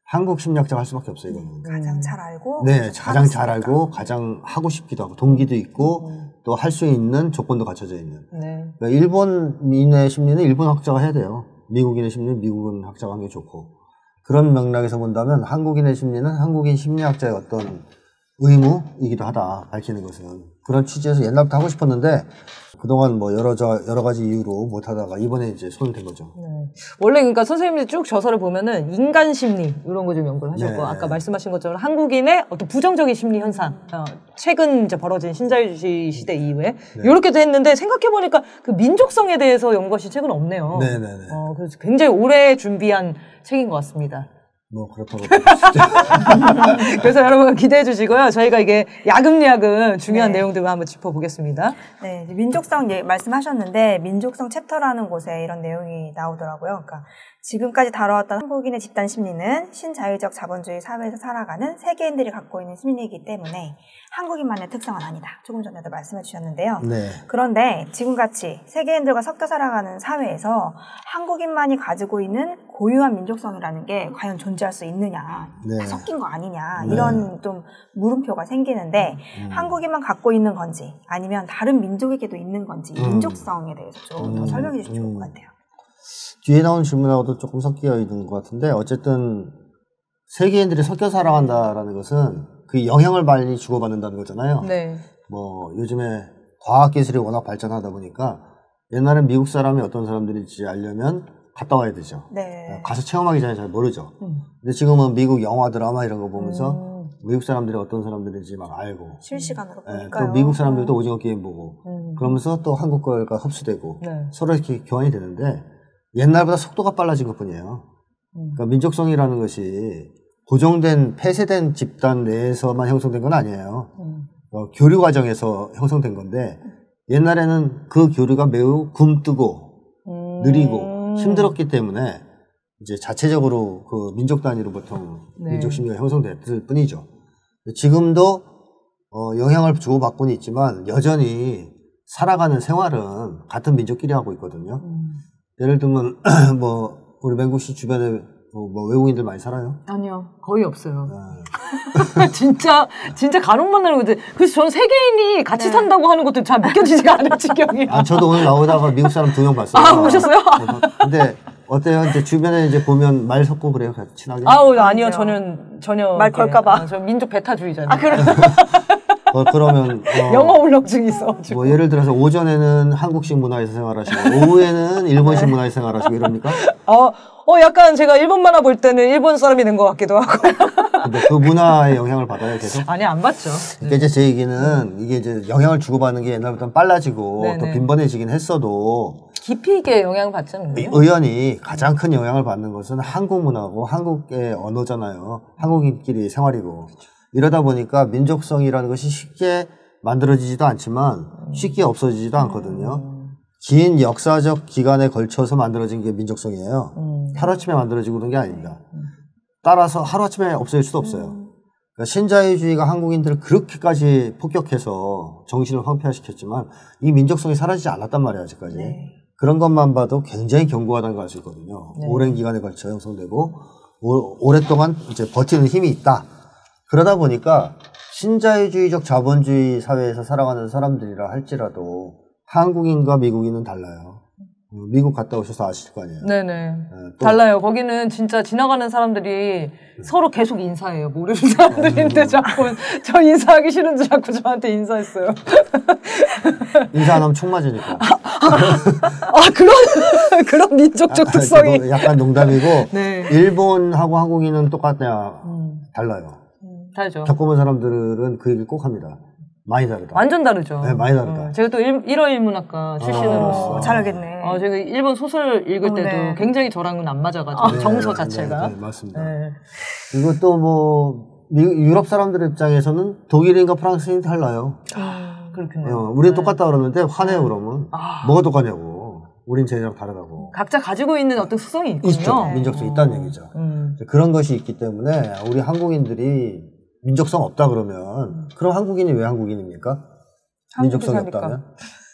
한국 심리학자가 할 수밖에 없어요, 이거는. 가장 잘 알고 네, 가장 잘? 알고 가장 하고 싶기도 하고 동기도 있고 또할 수 있는 조건도 갖춰져 있는. 네. 그러니까 일본인의 심리는 일본 학자가 해야 돼요. 미국인의 심리는 미국은 학자가 하는 게 좋고. 그런 맥락에서 본다면 한국인의 심리는 한국인 심리학자의 어떤 의무이기도 하다, 밝히는 것은. 그런 취지에서 옛날부터 하고 싶었는데, 그동안 뭐 여러, 저, 여러 가지 이유로 못 하다가 이번에 이제 손을 댄 거죠. 네. 원래 그러니까 선생님이 쭉 저서를 보면은 인간 심리 이런 거 좀 연구를 하셨고 네. 아까 말씀하신 것처럼 한국인의 어떤 부정적인 심리 현상 어, 최근 이제 벌어진 신자유주의 시대 이후에 네. 이렇게도 했는데 생각해 보니까 그 민족성에 대해서 연구하신 책은 없네요. 네네네. 어, 그래서 굉장히 오래 준비한 책인 것 같습니다. 뭐, 그렇다고. 그래서 여러분 기대해 주시고요. 저희가 이게 야금야금 중요한 네. 내용들만 한번 짚어보겠습니다. 네, 민족성 예, 말씀하셨는데 민족성 챕터라는 곳에 이런 내용이 나오더라고요. 그러니까 지금까지 다뤄왔던 한국인의 집단 심리는 신자유적 자본주의 사회에서 살아가는 세계인들이 갖고 있는 심리이기 때문에 한국인만의 특성은 아니다. 조금 전에도 말씀해 주셨는데요. 네. 그런데 지금같이 세계인들과 섞여 살아가는 사회에서 한국인만이 가지고 있는 고유한 민족성이라는 게 과연 존재할 수 있느냐, 네. 다 섞인 거 아니냐 네. 이런 좀 물음표가 생기는데 음. 한국인만 갖고 있는 건지 아니면 다른 민족에게도 있는 건지 음. 민족성에 대해서 좀더 음. 설명해 주시면 좋을 음. 것 같아요. 뒤에 나온 질문하고도 조금 섞여 있는 것 같은데 어쨌든 세계인들이 섞여 살아간다라는 것은 그 영향을 많이 주고받는다는 거잖아요. 네. 뭐 요즘에 과학 기술이 워낙 발전하다 보니까 옛날엔 미국 사람이 어떤 사람들인지 알려면 갔다 와야 되죠. 네. 가서 체험하기 전에 잘 모르죠. 음. 근데 지금은 미국 영화 드라마 이런 거 보면서 음. 미국 사람들이 어떤 사람들인지 막 알고 실시간으로 예, 보니까요. 또 미국 사람들도 오징어 게임 보고 음. 그러면서 또 한국 거가 흡수되고 네. 서로 이렇게 교환이 되는데 옛날보다 속도가 빨라진 것뿐이에요. 음. 그러니까 민족성이라는 것이 고정된 폐쇄된 집단 내에서만 형성된 건 아니에요. 음. 어, 교류 과정에서 형성된 건데 옛날에는 그 교류가 매우 굼뜨고 음. 느리고 힘들었기 때문에 이제 자체적으로 그 민족 단위로 보통 네. 민족 심리가 형성됐을 뿐이죠. 지금도 어, 영향을 주고받고는 있지만 여전히 살아가는 생활은 같은 민족끼리 하고 있거든요. 음. 예를 들면 뭐 우리 맹국 씨 주변에 뭐, 뭐 외국인들 많이 살아요? 아니요, 거의 없어요. 아, 진짜, 진짜 간혹 만나는 거지. 그래서 전 세계인이 같이 네. 산다고 하는 것도 잘 믿겨지지가 않을 지경이야. 아, 저도 오늘 나오다가 미국 사람 두 명 봤어요. 아, 보셨어요? 그래서 근데 어때요? 이제 주변에 이제 보면 말 섞고 그래요? 같이 친하게? 아우, 아니요. 저는 전혀. 말 걸까봐. 아, 저 민족 배타주의자예요. 아, 그래. 어, 그러면 어, 영어 울렁증이 있어가지고. 뭐 예를 들어서 오전에는 한국식 문화에서 생활하시고 오후에는 일본식 문화에서 생활하시고 이럽니까? 어, 어, 약간 제가 일본 만화 볼 때는 일본 사람이 된 것 같기도 하고. 근데 그 문화의 영향을 받아요 계속. 아니, 안 봤죠. 그러니까 이제 제 얘기는 이게 이제 영향을 주고받는 게 옛날보다 빨라지고 네네. 더 빈번해지긴 했어도 깊이 있게 영향을 받잖아요. 의연이 가장 큰 영향을 받는 것은 한국 문화고 한국의 언어잖아요. 한국인끼리 생활이고 이러다 보니까 민족성이라는 것이 쉽게 만들어지지도 않지만 쉽게 없어지지도 않거든요. 긴 역사적 기간에 걸쳐서 만들어진 게 민족성이에요. 음. 하루아침에 만들어지고 그런 게 아닙니다. 따라서 하루아침에 없어질 수도 없어요. 그러니까 신자유주의가 한국인들을 그렇게까지 폭격해서 정신을 황폐화시켰지만 이 민족성이 사라지지 않았단 말이에요, 아직까지. 그런 것만 봐도 굉장히 견고하다는 걸 알 수 있거든요. 네. 오랜 기간에 걸쳐 형성되고 오, 오랫동안 이제 버티는 힘이 있다. 그러다 보니까 신자유주의적 자본주의 사회에서 살아가는 사람들이라 할지라도 한국인과 미국인은 달라요. 어, 미국 갔다 오셔서 아실 거 아니에요. 네네. 예, 또 달라요. 거기는 진짜 지나가는 사람들이 서로 계속 인사해요. 모르는 사람들인데 자꾸 저 인사하기 싫은데 자꾸 저한테 인사했어요. 인사 안 하면 총 맞으니까. 아 그런 그런 민족적 아, 특성이. 그 약간 농담이고 네. 일본하고 한국인은 똑같냐 음, 달라요. 음, 다르죠. 겪어본 사람들은 그 얘기 꼭 합니다. 많이 다르다. 완전 다르죠. 네, 많이 다르다. 어, 제가 또 일, 일어일문학과 출신으로서. 아. 잘 알겠네. 어, 제가 일본 소설 읽을 어, 때도 네. 굉장히 저랑은 안 맞아가지고 네, 정서 네, 자체가. 네, 네, 맞습니다. 네. 그리고 또뭐 유럽 사람들 입장에서는 독일인과 프랑스인이 달라요. 아, 그렇군요. 어, 우리 네. 똑같다 그러는데 화내요 그러면. 아. 뭐가 똑같냐고. 우린 쟤네랑 다르다고. 각자 가지고 있는 어떤 특성이 있군요. 있죠. 민족성이 있다는 얘기죠. 음. 그런 것이 있기 때문에 우리 한국인들이 민족성 없다 그러면 그럼 한국인이 왜 한국인입니까? 민족성이 없다면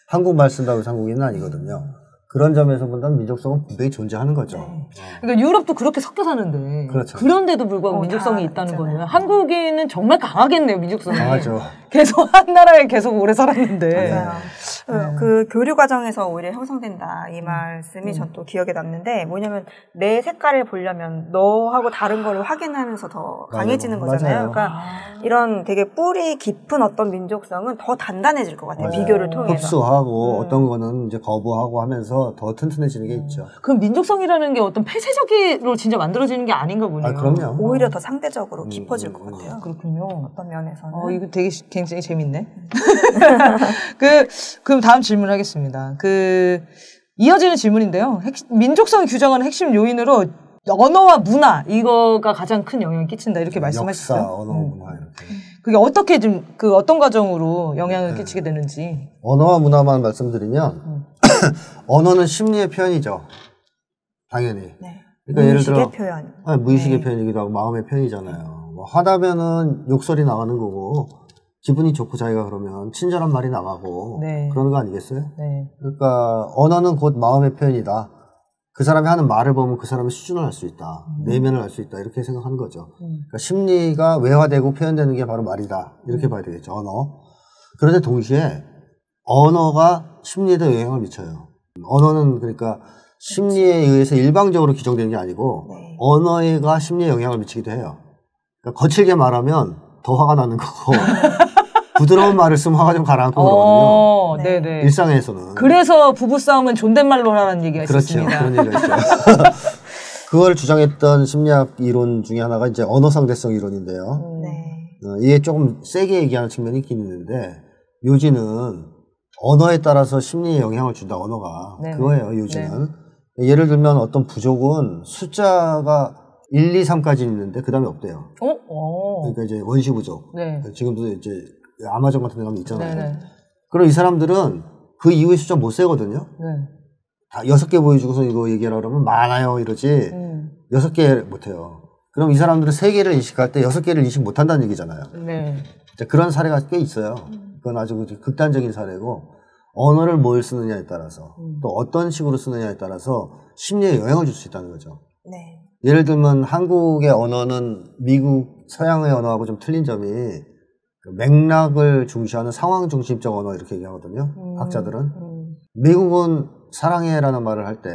한국말 쓴다고 해서 한국인은 아니거든요. 그런 점에서 본다면 민족성은 분명히 존재하는 거죠. 어. 그러니까 유럽도 그렇게 섞여 사는데 그렇죠. 런데도 불구하고 어, 민족성이 다 있다는. 거예요. 한국인은 정말 강하겠네요, 민족성이. 강하죠. 계속 한 나라에 계속 오래 살았는데. 맞아요. 그, 네. 그 교류 과정에서 오히려 형성된다 이 말씀이 전또 기억에 남는데 뭐냐면 내 색깔을 보려면 너하고 다른 거를 확인하면서 더 맞아요. 강해지는 거잖아요. 맞아요. 그러니까 이런 되게 뿌리 깊은 어떤 민족성은 더 단단해질 것 같아요. 맞아요. 비교를 통해서. 흡수하고 음. 어떤 거는 이제 거부하고 하면서 더 튼튼해지는 게 있죠. 그럼 민족성이라는 게 어떤 폐쇄적으로 진짜 만들어지는 게 아닌가 보네요. 아, 그럼요. 오히려 더 상대적으로 음, 깊어질 음, 것 음. 같아요. 그렇군요. 어떤 면에서는. 어, 이거 되게 시- 굉장히 재밌네. 그, 그럼 다음 질문 하겠습니다. 그, 이어지는 질문인데요. 핵, 민족성 규정하는 핵심 요인으로 언어와 문화, 이거가 가장 큰 영향을 끼친다. 이렇게 말씀하셨어요. 역사, 언어, 음. 문화 이렇게. 그게 어떻게 좀, 그 어떤 과정으로 영향을 네. 끼치게 되는지. 언어와 문화만 말씀드리면 음. 언어는 심리의 표현이죠. 당연히. 네. 그러니까 예를 들어 무의식의 표현. 아니, 무의식의 네. 표현이기도 하고 마음의 표현이잖아요. 뭐 하다면은 욕설이 나가는 거고 기분이 좋고 자기가 그러면 친절한 말이 나가고 네. 그러는 거 아니겠어요? 네. 그러니까 언어는 곧 마음의 표현이다. 그 사람이 하는 말을 보면 그 사람의 수준을 알 수 있다. 내면을 알 수 있다. 이렇게 생각하는 거죠. 음. 그러니까 심리가 외화되고 표현되는 게 바로 말이다. 이렇게 봐야 되겠죠. 언어. 그런데 동시에 언어가 심리에 도 영향을 미쳐요. 언어는 그러니까 심리에 의해서 일방적으로 규정되는 게 아니고 네. 언어가 심리에 영향을 미치기도 해요. 그러니까 거칠게 말하면 더 화가 나는 거고 부드러운 말을 쓰면 화가 좀 가라앉고 그러거든요. 어, 네. 네네. 일상에서는. 그래서 부부싸움은 존댓말로 하라는 얘기가 그렇죠. 있었습니다. 그런 얘기가 있죠. 그걸 주장했던 심리학 이론 중에 하나가 이제 언어 상대성 이론인데요. 음. 네. 어, 이게 조금 세게 얘기하는 측면이 있긴 있는데 요지는 언어에 따라서 심리에 영향을 준다 언어가 네네. 그거예요 요지는 예를 들면 어떤 부족은 숫자가 1, 2, 3까지 있는데 그 다음에 없대요 어? 어. 그러니까 이제 원시 부족 네. 지금도 이제 아마존 같은 데 가면 있잖아요 네네. 그럼 이 사람들은 그 이후에 숫자 못 세거든요 네. 다 여섯 개 보여주고서 이거 얘기하라 그러면 많아요 이러지 음. 여섯 개 못해요 그럼 이 사람들은 세 개를 인식할 때 여섯 개를 인식 못한다는 얘기잖아요 네. 자, 그런 사례가 꽤 있어요. 그건 아주 그 극단적인 사례고 언어를 뭘 쓰느냐에 따라서 또 어떤 식으로 쓰느냐에 따라서 심리에 영향을 줄 수 있다는 거죠. 네. 예를 들면 한국의 언어는 미국 서양의 언어하고 좀 틀린 점이 그 맥락을 중시하는 상황 중심적 언어 이렇게 얘기하거든요. 음. 학자들은 음. 미국은 사랑해라는 말을 할 때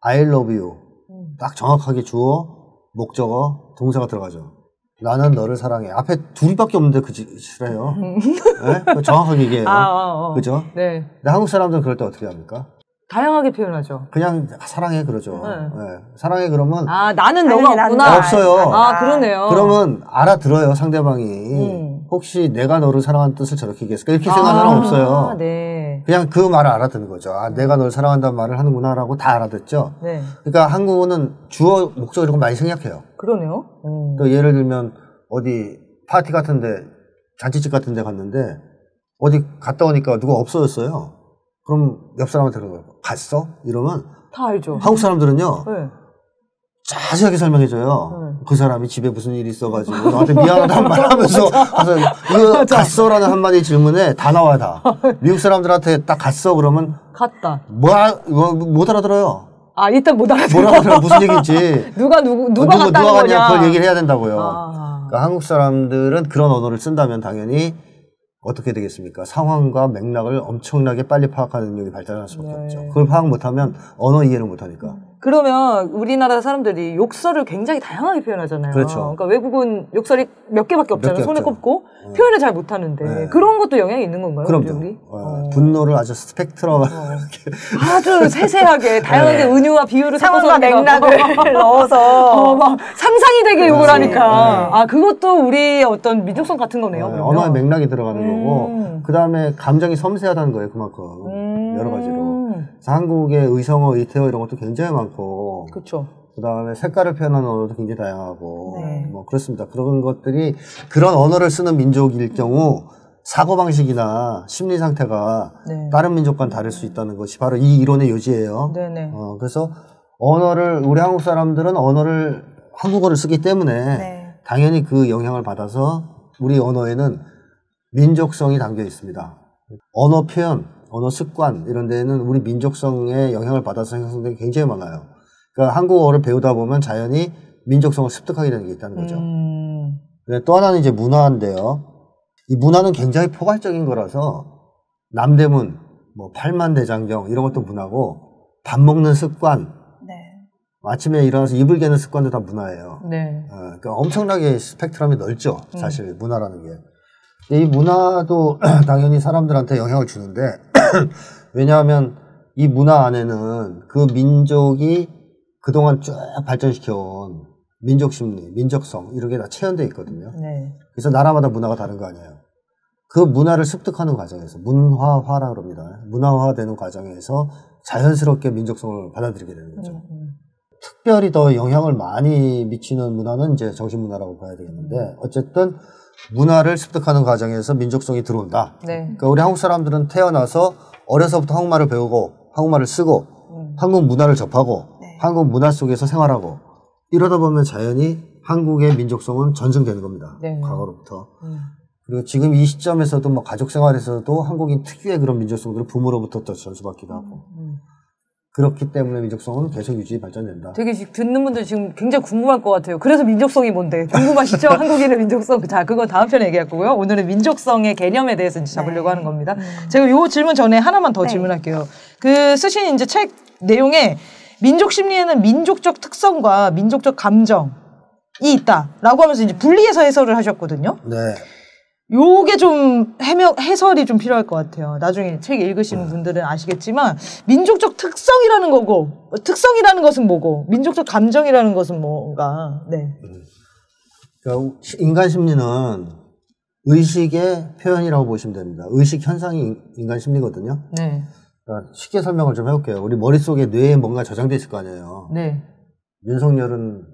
I love you 음. 딱 정확하게 주어 목적어 동사가 들어가죠. 나는 너를 사랑해. 앞에 둘밖에 없는데 그지 싫어요. 네? 정확하게 얘기해요. 음. 아, 아, 어. 그죠? 네. 근데 한국 사람들은 그럴 때 어떻게 합니까? 다양하게 표현하죠. 그냥 사랑해 그러죠. 네. 네. 사랑해 그러면 아, 나는 너가 난 없구나. 나- 없어요. 아, 그러네요. 그러면 알아들어요 상대방이. 음. 혹시 내가 너를 사랑하는 뜻을 저렇게 얘기했을까 이렇게 생각하는 사람 없어요. 아, 네. 그냥 그 말을 알아듣는 거죠. 아, 내가 널 사랑한다는 말을 하는구나라고 다 알아듣죠. 네. 그러니까 한국어는 주어 목적 이런 거 많이 생략해요. 그러네요. 음. 또 예를 들면 어디 파티 같은데 잔치집 같은데 갔는데 어디 갔다 오니까 누가 없어졌어요. 그럼 옆 사람한테 그런 거예요. 갔어? 이러면 다 알죠. 한국 사람들은요 네. 자세하게 설명해줘요. 네. 그 사람이 집에 무슨 일이 있어가지고 너한테 미안하다는 말 하면서 가서 이거 갔어라는 한마디 질문에 다 나와요 다. 미국 사람들한테 딱 갔어 그러면 갔다. 뭐야 이거 못 알아들어요. 아, 일단 못 알아들어. 뭘 알아들어 무슨 얘기인지 누가 누구 누가 누가, 갔다는 누가. 갔냐 그걸 얘기를 해야 된다고요. 아. 그러니까 한국 사람들은 그런 언어를 쓴다면 당연히 어떻게 되겠습니까? 상황과 맥락을 엄청나게 빨리 파악하는 능력이 발달할 수밖에 네. 없죠. 그걸 파악 못하면 언어 이해를 못하니까. 그러면 우리나라 사람들이 욕설을 굉장히 다양하게 표현하잖아요. 그렇죠. 러니까 외국은 욕설이 몇 개밖에 없잖아요. 개 손에. 꼽고 표현을 잘 못하는데 네. 그런 것도 영향이 있는 건가요? 그럼요. 우리? 어, 어. 분노를 아주 스펙트럼 아주 세세하게 다양하게 은유와 비유를 상황과 맥락을 넣어서 어, 막 상상이 되게 욕을. 하니까 아 그것도 우리의 어떤 민족성 같은 거네요. 그러면. 언어의 맥락이 들어가는 음. 거고 그 다음에 감정이 섬세하다는 거예요. 그만큼 음. 여러 가지로. 그래서 한국의 의성어, 의태어 이런 것도 굉장히 많고 그렇죠. 그 다음에 색깔을 표현하는 언어도 굉장히 다양하고 네. 뭐 그렇습니다. 그런 것들이 그런 언어를 쓰는 민족일 경우 사고 방식이나 심리 상태가 네. 다른 민족과는 다를 수 있다는 것이 바로 이 이론의 요지예요. 네네. 어, 그래서 언어를 우리 한국 사람들은 언어를 한국어를 쓰기 때문에 네. 당연히 그 영향을 받아서 우리 언어에는 민족성이 담겨 있습니다. 언어 표현, 언어 습관 이런 데에는 우리 민족성의 영향을 받아서 형성된 게 굉장히 많아요. 그러니까 한국어를 배우다 보면 자연히 민족성을 습득하게 되는 게 있다는 거죠. 음. 네, 또 하나는 이제 문화인데요. 이 문화는 굉장히 포괄적인 거라서 남대문, 뭐 팔만대장경 이런 것도 문화고 밥 먹는 습관, 네. 아침에 일어나서 이불 개는 습관도 다 문화예요. 네. 어, 그러니까 엄청나게 스펙트럼이 넓죠. 사실 문화라는 게. 이 문화도 당연히 사람들한테 영향을 주는데 왜냐하면 이 문화 안에는 그 민족이 그동안 쭉 발전시켜온 민족 심리, 민족성 이런 게 다 체현돼 있거든요. 네. 그래서 나라마다 문화가 다른 거 아니에요. 그 문화를 습득하는 과정에서 문화화라 그럽니다. 문화화되는 과정에서 자연스럽게 민족성을 받아들이게 되는 거죠. 음. 특별히 더 영향을 많이 미치는 문화는 이제 정신문화라고 봐야 되겠는데 어쨌든 문화를 습득하는 과정에서 민족성이 들어온다. 네. 그러니까 우리 한국 사람들은 태어나서 어려서부터 한국말을 배우고 한국말을 쓰고 음. 한국 문화를 접하고 네. 한국 문화 속에서 생활하고 이러다 보면 자연히 한국의 민족성은 전승되는 겁니다. 네. 과거로부터. 음. 그리고 지금 이 시점에서도 뭐 가족 생활에서도 한국인 특유의 그런 민족성들을 부모로부터 또 전수받기도 하고 음. 그렇기 때문에 민족성은 계속 유지 발전된다. 되게 지- 듣는 분들 지금 굉장히 궁금할 것 같아요. 그래서 민족성이 뭔데? 궁금하시죠? 한국인의 민족성. 자, 그건 다음 편에 얘기하고요. 오늘은 민족성의 개념에 대해서 이제 잡으려고 네. 하는 겁니다. 제가 요 질문 전에 하나만 더 네. 질문할게요. 그 쓰신 이제 책 내용에 민족 심리에는 민족적 특성과 민족적 감정이 있다라고 하면서 이제 분리해서 해설을 하셨거든요. 네. 요게 좀 해명, 해설이 좀 필요할 것 같아요. 나중에 책 읽으시는 분들은 아시겠지만, 민족적 특성이라는 거고, 특성이라는 것은 뭐고, 민족적 감정이라는 것은 뭔가, 네. 그러니까 인간 심리는 의식의 표현이라고 보시면 됩니다. 의식 현상이 인- 인간 심리거든요. 네. 그러니까 쉽게 설명을 좀 해볼게요. 우리 머릿속에 뇌에 뭔가 저장돼 있을 거 아니에요. 네. 윤석열은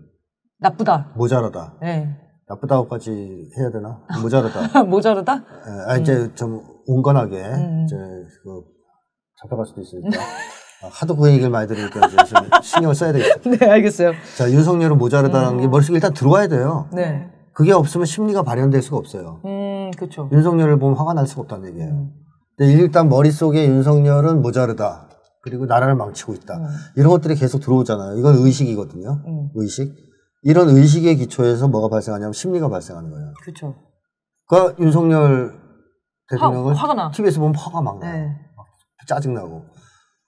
나쁘다. 모자라다. 네. 나쁘다고까지 해야 되나? 모자라다. 모자르다? 예, 아, 이제 좀 온건하게 음. 이제 그 잡혀갈 수도 있으니까 아, 하도 그 얘기를 많이 들으니까 이제 좀 신경을 써야 되겠다. 네, 알겠어요. 자 윤석열은 모자르다는 게 머릿속에 일단 들어와야 돼요. 네. 그게 없으면 심리가 발현될 수가 없어요. 음, 그쵸. 윤석열을 보면 화가 날 수가 없다는 얘기예요. 음. 근데 일단 머릿속에 윤석열은 모자르다. 그리고 나라를 망치고 있다. 음. 이런 것들이 계속 들어오잖아요. 이건 의식이거든요. 음. 의식. 이런 의식의 기초에서 뭐가 발생하냐면 심리가 발생하는 거예요. 그쵸. 그러니까 윤석열 대통령을 화- 나. TV에서 보면 화가 막 나요. 네. 짜증 나고.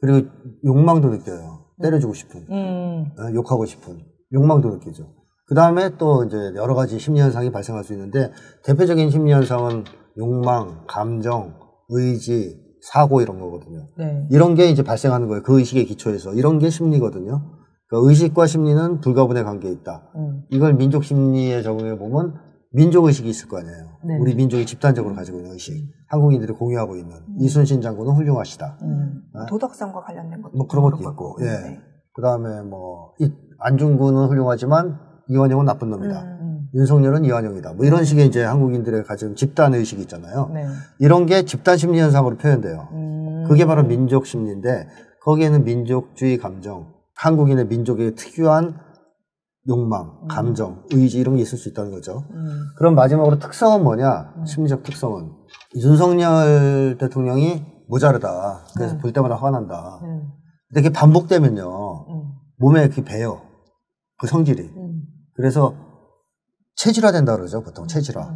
그리고 욕망도 느껴요. 때려주고 싶은. 음. 어, 욕하고 싶은. 욕망도 느끼죠. 그 다음에 또 이제 여러 가지 심리 현상이 발생할 수 있는데 대표적인 심리 현상은 욕망, 감정, 의지, 사고 이런 거거든요. 네. 이런 게 이제 발생하는 거예요. 그 의식의 기초에서. 이런 게 심리거든요. 그러니까 의식과 심리는 불가분의 관계에 있다. 음. 이걸 민족 심리에 적용해 보면 민족 의식이 있을 거 아니에요. 네. 우리 민족이 집단적으로 가지고 있는 의식. 한국인들이 공유하고 있는 이순신 장군은 훌륭하시다. 음. 도덕성과 관련된 것도 뭐 그런 것도 있고. 예. 네. 그 다음에 뭐 이- 안중근은 훌륭하지만 이완용은 나쁜 놈이다. 음. 음. 윤석열은 이완용이다. 뭐 이런 식의 이제 한국인들의 가진 집단 의식이 있잖아요. 네. 이런 게 집단 심리 현상으로 표현돼요. 음. 그게 바로 민족 심리인데 거기에는 민족주의 감정, 한국인의 민족의 특유한 욕망, 감정, 의지 이런 게 있을 수 있다는 거죠. 음. 그럼 마지막으로 특성은 뭐냐? 심리적 특성은 윤석열 대통령이 모자르다. 그래서 네. 볼 때마다 화가 난다. 음. 근데 그게 반복되면요, 음. 몸에 그 배요. 그 성질이. 음. 그래서 체질화 된다 그러죠, 보통 체질화.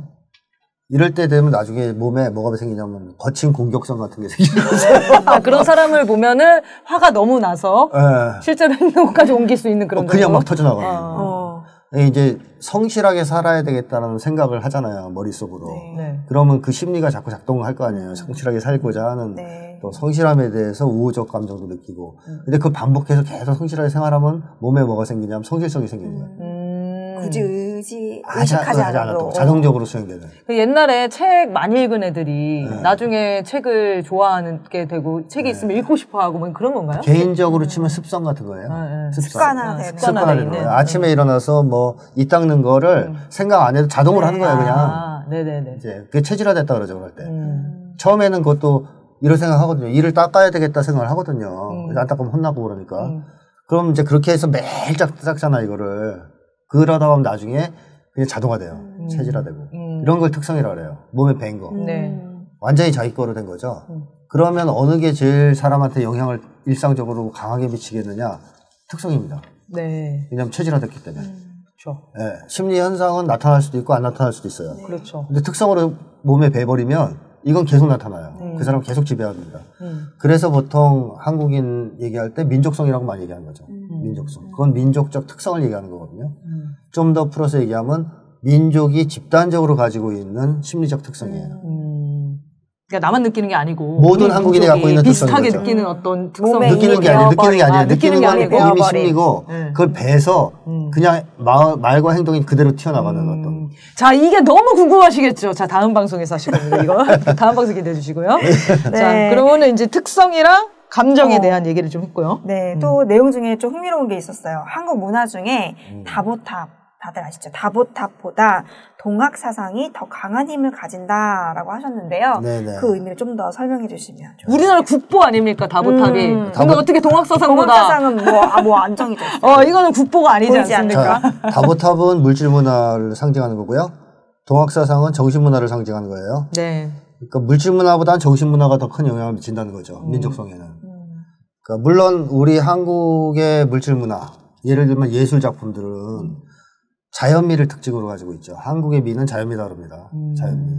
음. 이럴 때 되면 나중에 몸에 뭐가 생기냐면 거친 공격성 같은 게 생기면서 아, 그런 사람을 보면은 화가 너무 나서 예. 실제로 행동까지 옮길 수 있는 그런 어, 그냥 정도? 막 터져나가는 어. 어. 이제 성실하게 살아야 되겠다는 생각을 하잖아요 머릿속으로 네. 네. 그러면 그 심리가 자꾸 작동할 거 아니에요 성실하게 살고자 하는 네. 또 성실함에 대해서 우호적 감정도 느끼고 음. 근데 그걸 반복해서 계속 성실하게 생활하면 몸에 뭐가 생기냐면 성실성이 생기는 거예요 음. 굳이 의지 하지, 의식하지 하지 않아도 않아도 자동적으로 수행되는 그 옛날에 책 많이 읽은 애들이 네. 나중에 책을 좋아하게 되고 책이 있으면 읽고 싶어 하고 뭐 그런 건가요? 개인적으로 치면 습성 같은 거예요 네, 네. 습관화 아, 되는. 습관화되는 있는. 거예요 아침에 일어나서 뭐 이 닦는 거를 음. 생각 안 해도 자동으로 하는 거예요 그냥 아, 네네네. 이제 그게 체질화됐다 그러죠 그럴 때 음. 처음에는 그것도 이런 생각 하거든요. 일을 닦아야 되겠다 생각을 하거든요. 음. 그래서 안 닦으면 혼나고 그러니까. 음. 그럼 이제 그렇게 해서 매일 짝, 닦잖아, 이거를. 그러다 보면 나중에 그냥 자동화돼요. 체질화되고. 음. 이런 걸 특성이라 그래요. 몸에 밴 거. 네. 완전히 자기 거로 된 거죠. 음. 그러면 어느 게 제일 사람한테 영향을 일상적으로 강하게 미치겠느냐? 특성입니다. 네. 왜냐하면 체질화됐기 때문에. 그렇죠. 예, 심리 현상은 나타날 수도 있고 안 나타날 수도 있어요. 그렇죠. 근데 특성으로 몸에 배버리면 이건 계속 나타나요. 음. 그 사람 계속 지배합니다. 음. 그래서 보통 한국인 얘기할 때 민족성이라고 많이 얘기하는 거죠. 민족성. 그건 민족적 특성을 얘기하는 거거든요. 음. 좀더 풀어서 얘기하면 민족이 집단적으로 가지고 있는 심리적 특성이에요. 음. 그러니까 나만 느끼는 게 아니고 모든 한국인이 갖고 있는 비슷하게. 느끼는 어떤 특성 느끼는 게 아니에요. 느끼는 게 아니에요. 아, 느끼는 건 아니고 이미. 심리고 네. 그걸 배서 음. 그냥 마- 말과 행동이 그대로 튀어나가는 어떤 음. 자, 이게 너무 궁금하시겠죠? 자, 다음 방송에서 하실 겁니다, 이거. 다음 방송 기대해 주시고요. 자, 네. 그러면은 이제 특성이랑 감정에 어. 대한 얘기를 좀 했고요. 네, 또 내용 중에 좀 흥미로운 게 있었어요. 한국 문화 중에 음. 다보탑 다들 아시죠? 다보탑보다 동학 사상이 더 강한 힘을 가진다라고 하셨는데요. 네네. 그 의미를 좀 더 설명해 주시면 좋겠어요. 우리나라 국보 아닙니까, 다보탑이. 음. 근데 다보- 어떻게 동학 동학 사상보다. 사상은 뭐, 아, 뭐 안정이 돼. 어, 이거는 국보가 아니지 않습니까? 자, 다보탑은 물질 문화를 상징하는 거고요. 동학 사상은 정신 문화를 상징하는 거예요. 네. 그러니까 물질 문화보다는 정신 문화가 더 큰 영향을 미친다는 거죠. 민족성에는. 그러니까 물론 우리 한국의 물질 문화, 예를 들면 예술 작품들은 자연미를 특징으로 가지고 있죠. 한국의 미는 자연미다 그럽니다. 자연미.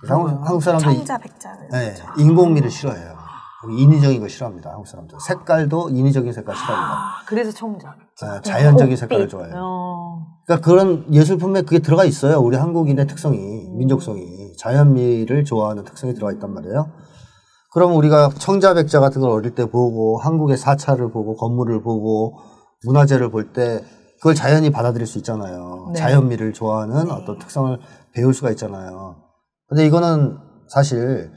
그래서 한국, 한국 사람들 청자 백자를. 네, 인공미를 싫어해요. 인위적인 거 싫어합니다. 한국 사람들. 색깔도 인위적인 색깔 싫어합니다. 아, 그래서 청자. 네, 자연적인 색깔을 좋아해요. 어. 그러니까 그런 예술품에 그게 들어가 있어요. 우리 한국인의 특성이, 민족성이. 자연미를 좋아하는 특성이 들어가 있단 말이에요. 그럼 우리가 청자백자 같은 걸 어릴 때 보고, 한국의 사찰을 보고, 건물을 보고, 문화재를 볼때 그걸 자연히 받아들일 수 있잖아요. 네. 자연미를 좋아하는 네. 어떤 특성을 배울 수가 있잖아요. 근데 이거는 사실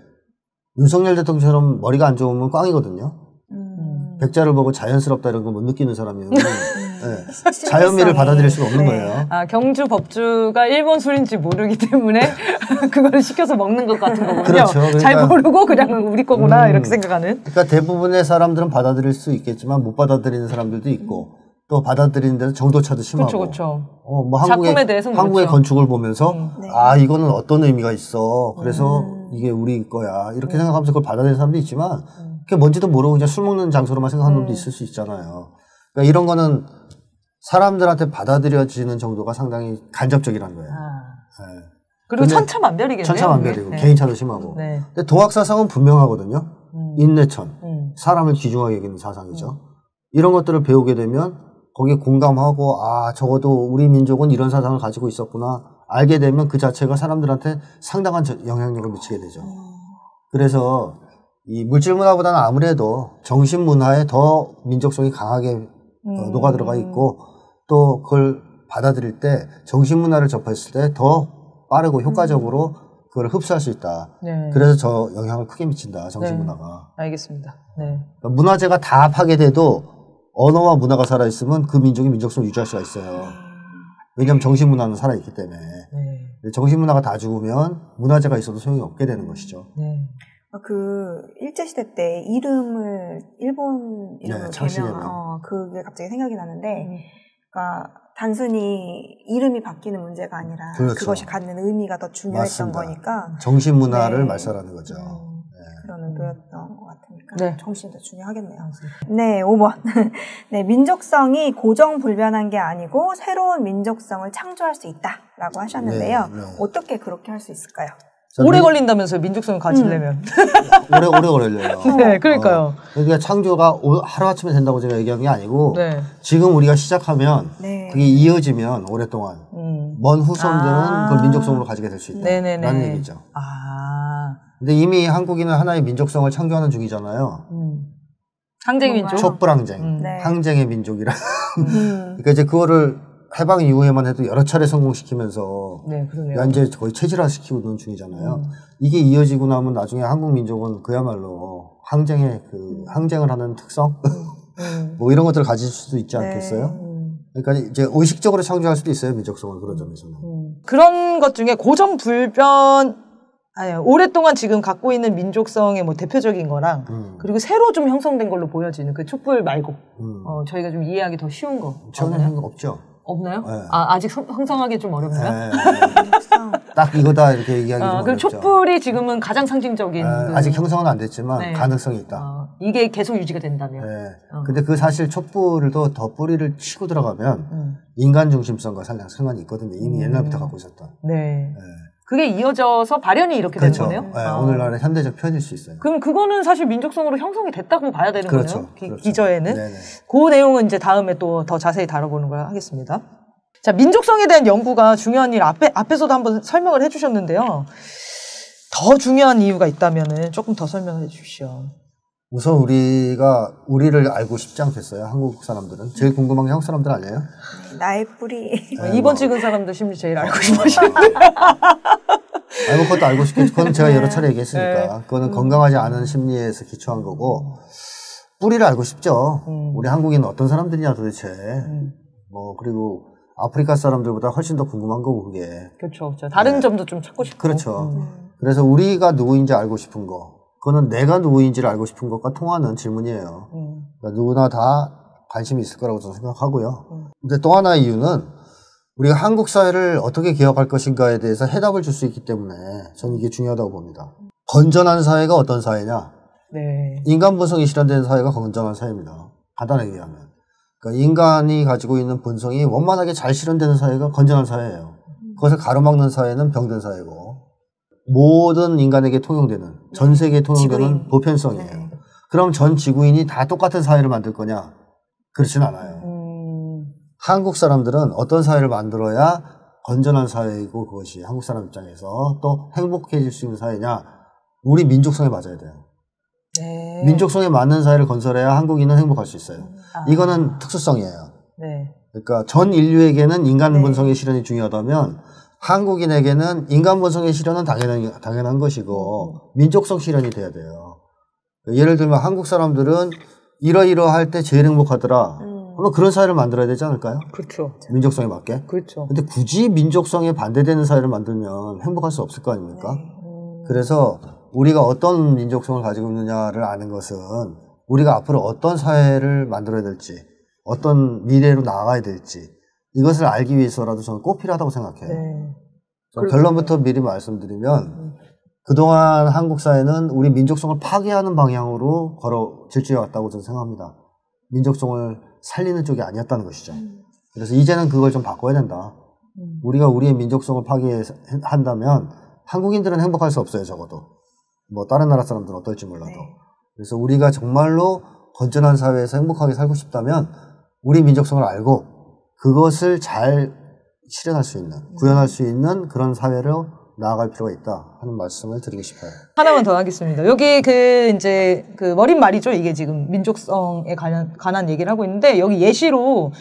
윤석열 대통령처럼 머리가 안 좋으면 꽝이거든요. 음. 백자를 보고 자연스럽다 이런 거 못 느끼는 사람이면 네. 자연미를 받아들일 수가 없는 네. 거예요. 아, 경주 법주가 일본 술인지 모르기 때문에 그거를 시켜서 먹는 것 같은 거군요. 그렇죠. 그러니까- 잘 모르고 그냥 우리 거구나 음. 이렇게 생각하는. 그러니까 대부분의 사람들은 받아들일 수 있겠지만 못 받아들이는 사람들도 있고 또 받아들이는 데서 정도차도 심하고. 그렇죠, 그렇죠. 어, 뭐 작품에 한국의 대해서는 한국의 그렇죠. 건축을 보면서 음. 네. 아 이거는 어떤 의미가 있어. 그래서 음. 이게 우리 거야. 이렇게 생각하면서 그걸 받아들이는 사람도 있지만 음. 그게 뭔지도 모르고 그냥 술 먹는 장소로만 생각하는 놈도 음. 있을 수 있잖아요. 그러니까 이런 거는 사람들한테 받아들여지는 정도가 상당히 간접적이라는 거예요. 아. 네. 그리고 천차만별이겠네요. 천차만별이고. 네. 개인차도 심하고. 네. 근데 도학사상은 분명하거든요. 음. 인내천. 음. 사람을 귀중하게 여기는 사상이죠. 이런 것들을 배우게 되면 거기에 공감하고 아 적어도 우리 민족은 이런 사상을 가지고 있었구나 알게 되면 그 자체가 사람들한테 상당한 저- 영향력을 미치게 되죠. 그래서 이 물질 문화보다는 아무래도 정신 문화에 더 민족성이 강하게 어, 음. 녹아 들어가 있고 또 그걸 받아들일 때 정신 문화를 접했을 때 더 빠르고 효과적으로 그걸 흡수할 수 있다. 네. 그래서 저 영향을 크게 미친다. 정신 네. 문화가. 알겠습니다. 네. 그러니까 문화재가 다 파괴돼도 언어와 문화가 살아있으면 그 민족이 민족성을 유지할 수가 있어요. 왜냐하면 정신 문화는 살아있기 때문에. 네. 정신 문화가 다 죽으면 문화재가 있어도 소용이 없게 되는 것이죠. 네. 그 일제 시대 때 이름을 일본 이름으로 네, 창씨 개명, 개명. 어, 그게 갑자기 생각이 나는데, 음. 그러니까 단순히 이름이 바뀌는 문제가 아니라 그렇죠. 그것이 갖는 의미가 더 중요했던 맞습니다. 거니까 정신 문화를 네. 말살하는 거죠. 음. 그런 의도였던 것 같으니까 네. 정신이 더 중요하겠네요. 네, 5번. 네, 민족성이 고정 불변한 게 아니고 새로운 민족성을 창조할 수 있다라고 하셨는데요. 네, 네. 어떻게 그렇게 할 수 있을까요? 자, 오래 미- 걸린다면서요, 민족성을 가지려면. 오래 오래 걸려요. 네, 그러니까요. 어, 그러니까 창조가 하루 아침에 된다고 제가 얘기한 게 아니고 네. 지금 우리가 시작하면 네. 그게 이어지면 오랫동안 음. 먼 후손들은 아. 그걸 민족성으로 가지게 될수 네네네. 있다라는 얘기죠. 아. 근데 이미 한국인은 하나의 민족성을 창조하는 중이잖아요. 음. 항쟁? 민족. 촛불 항쟁, 음. 네. 항쟁의 민족이라. 음. 그러니까 이제 그거를 해방 이후에만 해도 여러 차례 성공시키면서 네, 그러네요. 현재 거의 체질화시키고 있는 중이잖아요. 음. 이게 이어지고 나면 나중에 한국 민족은 그야말로 항쟁의 그 항쟁을 하는 특성 음. 뭐 이런 것들을 가질 수도 있지 네. 않겠어요? 음. 그러니까 이제 의식적으로 창조할 수도 있어요 민족성을 그런 점에서는. 음. 그런 것 중에 고정 불변 아니 오랫동안 지금 갖고 있는 민족성의 뭐 대표적인 거랑 음. 그리고 새로 좀 형성된 걸로 보여지는 그 촛불 말고 음. 어, 저희가 좀 이해하기 더 쉬운 거? 한거 없죠. 없나요? 네. 아, 아직 성- 형성하기 좀 어렵나요? 네. 민족성. 딱 이거다 이렇게 얘기하기 어, 좀 그럼 어렵죠. 촛불이 지금은 가장 상징적인 네, 그- 아직 형성은 안 됐지만 네. 가능성이 있다. 어, 이게 계속 유지가 된다면 네. 어. 근데 그 사실 촛불도 더 뿌리를 치고 들어가면 음. 인간 중심성과 상당 상관이 있거든요. 이미 음. 옛날부터 갖고 있었던. 네. 네. 그게 이어져서 발현이 이렇게 그렇죠. 되는 거네요. 네, 아. 오늘날의 현대적 표현일 수 있어요. 그럼 그거는 사실 민족성으로 형성이 됐다고 봐야 되는 그렇죠. 거네요. 기, 그렇죠. 기저에는. 네네. 그 내용은 이제 다음에 또 더 자세히 다뤄보는 걸 하겠습니다. 자, 민족성에 대한 연구가 중요한 일 앞에, 앞에서도 한번 설명을 해주셨는데요. 더 중요한 이유가 있다면은 조금 더 설명해 주시죠. 우선 우리가 우리를 알고 싶지 않겠어요. 한국 사람들은 제일 궁금한 게 한국 사람들 아니에요? 나의 뿌리. 네, 이번 뭐. 찍은 사람들 심리 제일 알고 싶으시죠. 알고 그것도 알고 싶겠죠. 그건 제가 여러 차례 얘기했으니까. 네. 그거는 건강하지 않은 심리에서 기초한 거고 뿌리를 알고 싶죠. 음. 우리 한국인은 어떤 사람들이냐 도대체. 음, 뭐 그리고 아프리카 사람들보다 훨씬 더 궁금한 거고 그게. 그렇죠. 그렇죠. 다른 네. 점도 좀 찾고 싶고. 그렇죠. 음. 그래서 우리가 누구인지 알고 싶은 거. 그거는 내가 누구인지를 알고 싶은 것과 통하는 질문이에요. 음. 그러니까 누구나 다 관심이 있을 거라고 저는 생각하고요. 음. 근데 또 하나의 이유는 우리가 한국 사회를 어떻게 개혁할 것인가에 대해서 해답을 줄 수 있기 때문에 저는 이게 중요하다고 봅니다. 건전한 사회가 어떤 사회냐? 네. 인간 본성이 실현되는 사회가 건전한 사회입니다. 간단하게 얘기하면. 그러니까 인간이 가지고 있는 본성이 원만하게 잘 실현되는 사회가 건전한 사회예요. 그것을 가로막는 사회는 병든 사회고 모든 인간에게 통용되는 전 세계에 통용되는 지구인. 보편성이에요. 네. 그럼 전 지구인이 다 똑같은 사회를 만들 거냐? 그렇진 않아요. 음. 한국 사람들은 어떤 사회를 만들어야 건전한 사회이고 그것이 한국 사람 입장에서 또 행복해질 수 있는 사회냐? 우리 민족성에 맞아야 돼요. 네. 민족성에 맞는 사회를 건설해야 한국인은 행복할 수 있어요. 아. 이거는 특수성이에요. 네. 그러니까 전 인류에게는 인간 네. 본성의 실현이 중요하다면 한국인에게는 인간 본성의 실현은 당연한 당연한 것이고 민족성 실현이 돼야 돼요. 예를 들면 한국 사람들은 이러이러할 때 제일 행복하더라. 음. 그럼 그런 사회를 만들어야 되지 않을까요? 그렇죠. 민족성에 맞게. 그렇죠. 근데 굳이 민족성에 반대되는 사회를 만들면 행복할 수 없을 거 아닙니까? 네. 그래서 우리가 어떤 민족성을 가지고 있느냐를 아는 것은 우리가 앞으로 어떤 사회를 만들어야 될지, 어떤 미래로 나아가야 될지 이것을 알기 위해서라도 저는 꼭 필요하다고 생각해요. 네. 결론부터 미리 말씀드리면 그동안 한국 사회는 우리 민족성을 파괴하는 방향으로 걸어 질주해 왔다고 저는 생각합니다. 민족성을 살리는 쪽이 아니었다는 것이죠. 그래서 이제는 그걸 좀 바꿔야 된다. 음. 우리가 우리의 민족성을 파괴한다면 한국인들은 행복할 수 없어요, 적어도. 뭐 다른 나라 사람들은 어떨지 몰라도. 네. 그래서 우리가 정말로 건전한 사회에서 행복하게 살고 싶다면 우리 민족성을 알고 그것을 잘 실현할 수 있는, 구현할 수 있는 그런 사회로 나아갈 필요가 있다 하는 말씀을 드리고 싶어요. 하나만 더 하겠습니다. 여기 그 이제 그 머린 말이죠. 이게 지금 민족성에 관한, 관한 얘기를 하고 있는데 여기 예시로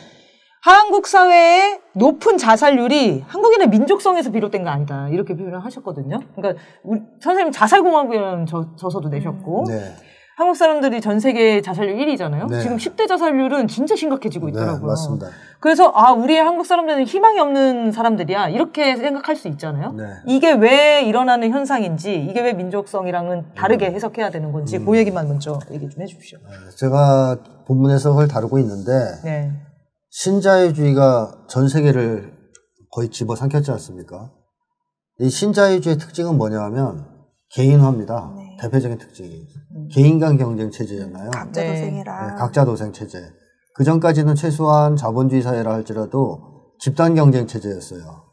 한국 사회의 높은 자살률이 한국인의 민족성에서 비롯된 거 아니다. 이렇게 표현을 하셨거든요. 그러니까 우리 선생님 자살공학이라는 저, 저서도 내셨고 네. 한국 사람들이 전 세계 자살률 1위잖아요. 네. 지금 10대 자살률은 진짜 심각해지고 네, 있더라고요. 맞습니다. 그래서 아 우리의 한국 사람들은 희망이 없는 사람들이야 이렇게 생각할 수 있잖아요. 네. 이게 왜 일어나는 현상인지 이게 왜 민족성이랑은 다르게 해석해야 되는 건지 그 얘기만 먼저 얘기 좀 해주십시오. 제가 본문에서 그걸 다루고 있는데 네. 신자유주의가 전 세계를 거의 집어삼켰지 않습니까? 이 신자유주의 특징은 뭐냐면 개인화입니다. 네. 대표적인 특징이 개인 간 경쟁 체제잖아요. 각자 네. 도생해라. 네, 각자 도생 체제. 그 전까지는 최소한 자본주의 사회라 할지라도 집단 경쟁 체제였어요.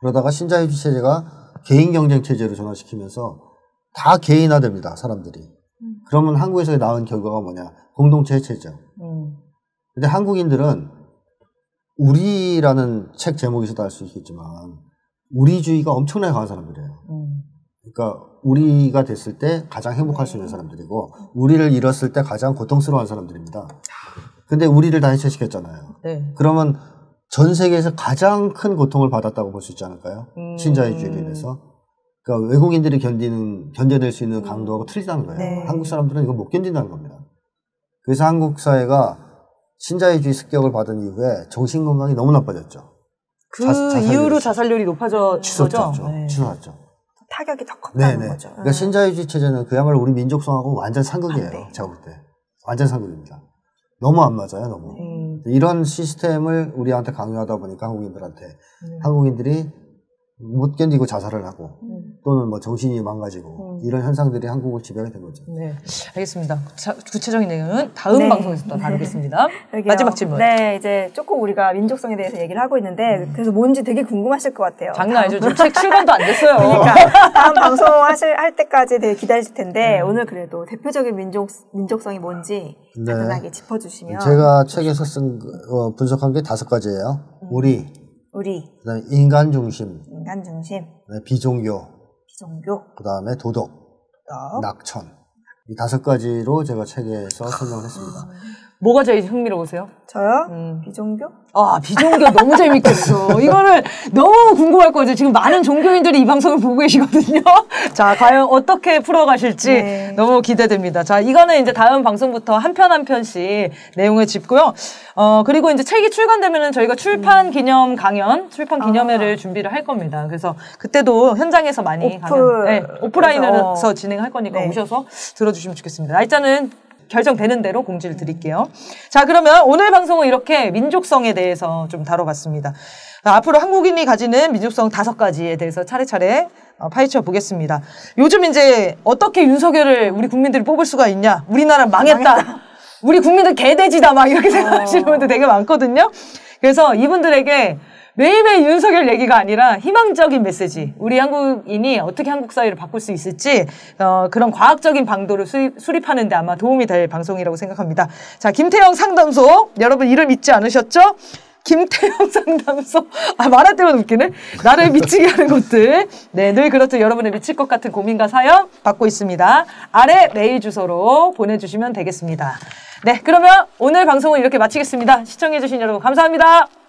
그러다가 신자유주의 체제가 개인 경쟁 체제로 전환시키면서 다 개인화됩니다, 사람들이. 그러면 한국에서 나온 결과가 뭐냐? 공동체 체제죠. 음. 근데 한국인들은 우리라는 책 제목에서도 알 수 있겠지만 우리주의가 엄청나게 강한 사람들이에요. 음. 그러니까 우리가 됐을 때 가장 행복할 수 있는 사람들이고 우리를 잃었을 때 가장 고통스러워하는 사람들입니다. 근데 우리를 다 해체시켰잖아요. 네. 그러면 전 세계에서 가장 큰 고통을 받았다고 볼 수 있지 않을까요? 음. 신자유주의로 인해서. 그러니까 외국인들이 견디는 견뎌낼 수 있는 강도하고 틀리다는 거예요. 네. 한국 사람들은 이거 못 견딘다는 겁니다. 그래서 한국 사회가 신자유주의 습격을 받은 이후에 정신 건강이 너무 나빠졌죠. 그 자- 이후로. 자살률이 높아져 치솟았죠. 거죠. 네. 치솟았죠. 타격이 더 컸다는 네네. 거죠. 그러니까 음. 신자유주의 체제는 그야말로 우리 민족성하고 완전 상극이에요. 안 돼. 제가 볼 때. 완전 상극입니다. 너무 안 맞아요, 너무. 음. 이런 시스템을 우리한테 강요하다 보니까 한국인들한테 음. 한국인들이 못 견디고 자살을 하고 음. 또는 뭐 정신이 망가지고 음. 이런 현상들이 한국을 지배하게 된 거죠. 네, 알겠습니다. 자, 구체적인 내용은 다음 네. 방송에서 또 다루겠습니다. 그러게요. 마지막 질문. 네, 이제 조금 우리가 민족성에 대해서 얘기를 하고 있는데 그래서 뭔지 되게 궁금하실 것 같아요. 장난 아니죠. 지금 책 출간도 안 됐어요. 그러니까 다음 방송 하실 할 때까지 되게 기다리실 텐데 오늘 그래도 대표적인 민족 민족성이 뭔지 네. 간단하게 짚어주시면 제가 책에서 쓴 그, 어, 분석한 게 다섯 가지예요. 우리, 우리 그다음에 인간 중심, 인간 중심, 그다음에 비종교, 비종교, 그다음에 도덕, 덕, 낙천. 이 다섯 가지로 제가 책에서 설명을 했습니다. 뭐가 제일 흥미로우세요? 저요? 음. 비종교? 아, 비종교 너무 재밌겠어. 이거를 너무 궁금할 거죠. 지금 많은 종교인들이 이 방송을 보고 계시거든요. 자, 과연 어떻게 풀어가실지 네. 너무 기대됩니다. 자, 이거는 이제 다음 방송부터 한 편 한 편씩 내용을 짚고요. 어, 그리고 이제 책이 출간되면은 저희가 출판 기념 강연, 출판 기념회를 준비를 할 겁니다. 그래서 그때도 현장에서 많이 오프- 강연, 네, 오프라인으로 그래서- 진행할 거니까 네. 오셔서 들어주시면 좋겠습니다. 날짜는 결정되는 대로 공지를 드릴게요. 자, 그러면 오늘 방송은 이렇게 민족성에 대해서 좀 다뤄봤습니다. 앞으로 한국인이 가지는 민족성 다섯 가지에 대해서 차례차례 어, 파헤쳐 보겠습니다. 요즘 이제 어떻게 윤석열을 우리 국민들이 뽑을 수가 있냐? 우리나라 망했다. 우리 국민들 개돼지다. 막 이렇게 생각하시는 분들 되게 많거든요. 그래서 이분들에게 매일매일 윤석열 얘기가 아니라 희망적인 메시지. 우리 한국인이 어떻게 한국 사회를 바꿀 수 있을지 어, 그런 과학적인 방도를 수립, 수립하는 데 아마 도움이 될 방송이라고 생각합니다. 자, 김태형 상담소 여러분 이름 잊지 않으셨죠? 김태형 상담소. 아, 말할 때만 웃기네. 나를 미치게 하는 것들. 네, 늘 그렇듯 여러분의 미칠 것 같은 고민과 사연 받고 있습니다. 아래 메일 주소로 보내주시면 되겠습니다. 네, 그러면 오늘 방송은 이렇게 마치겠습니다. 시청해주신 여러분 감사합니다.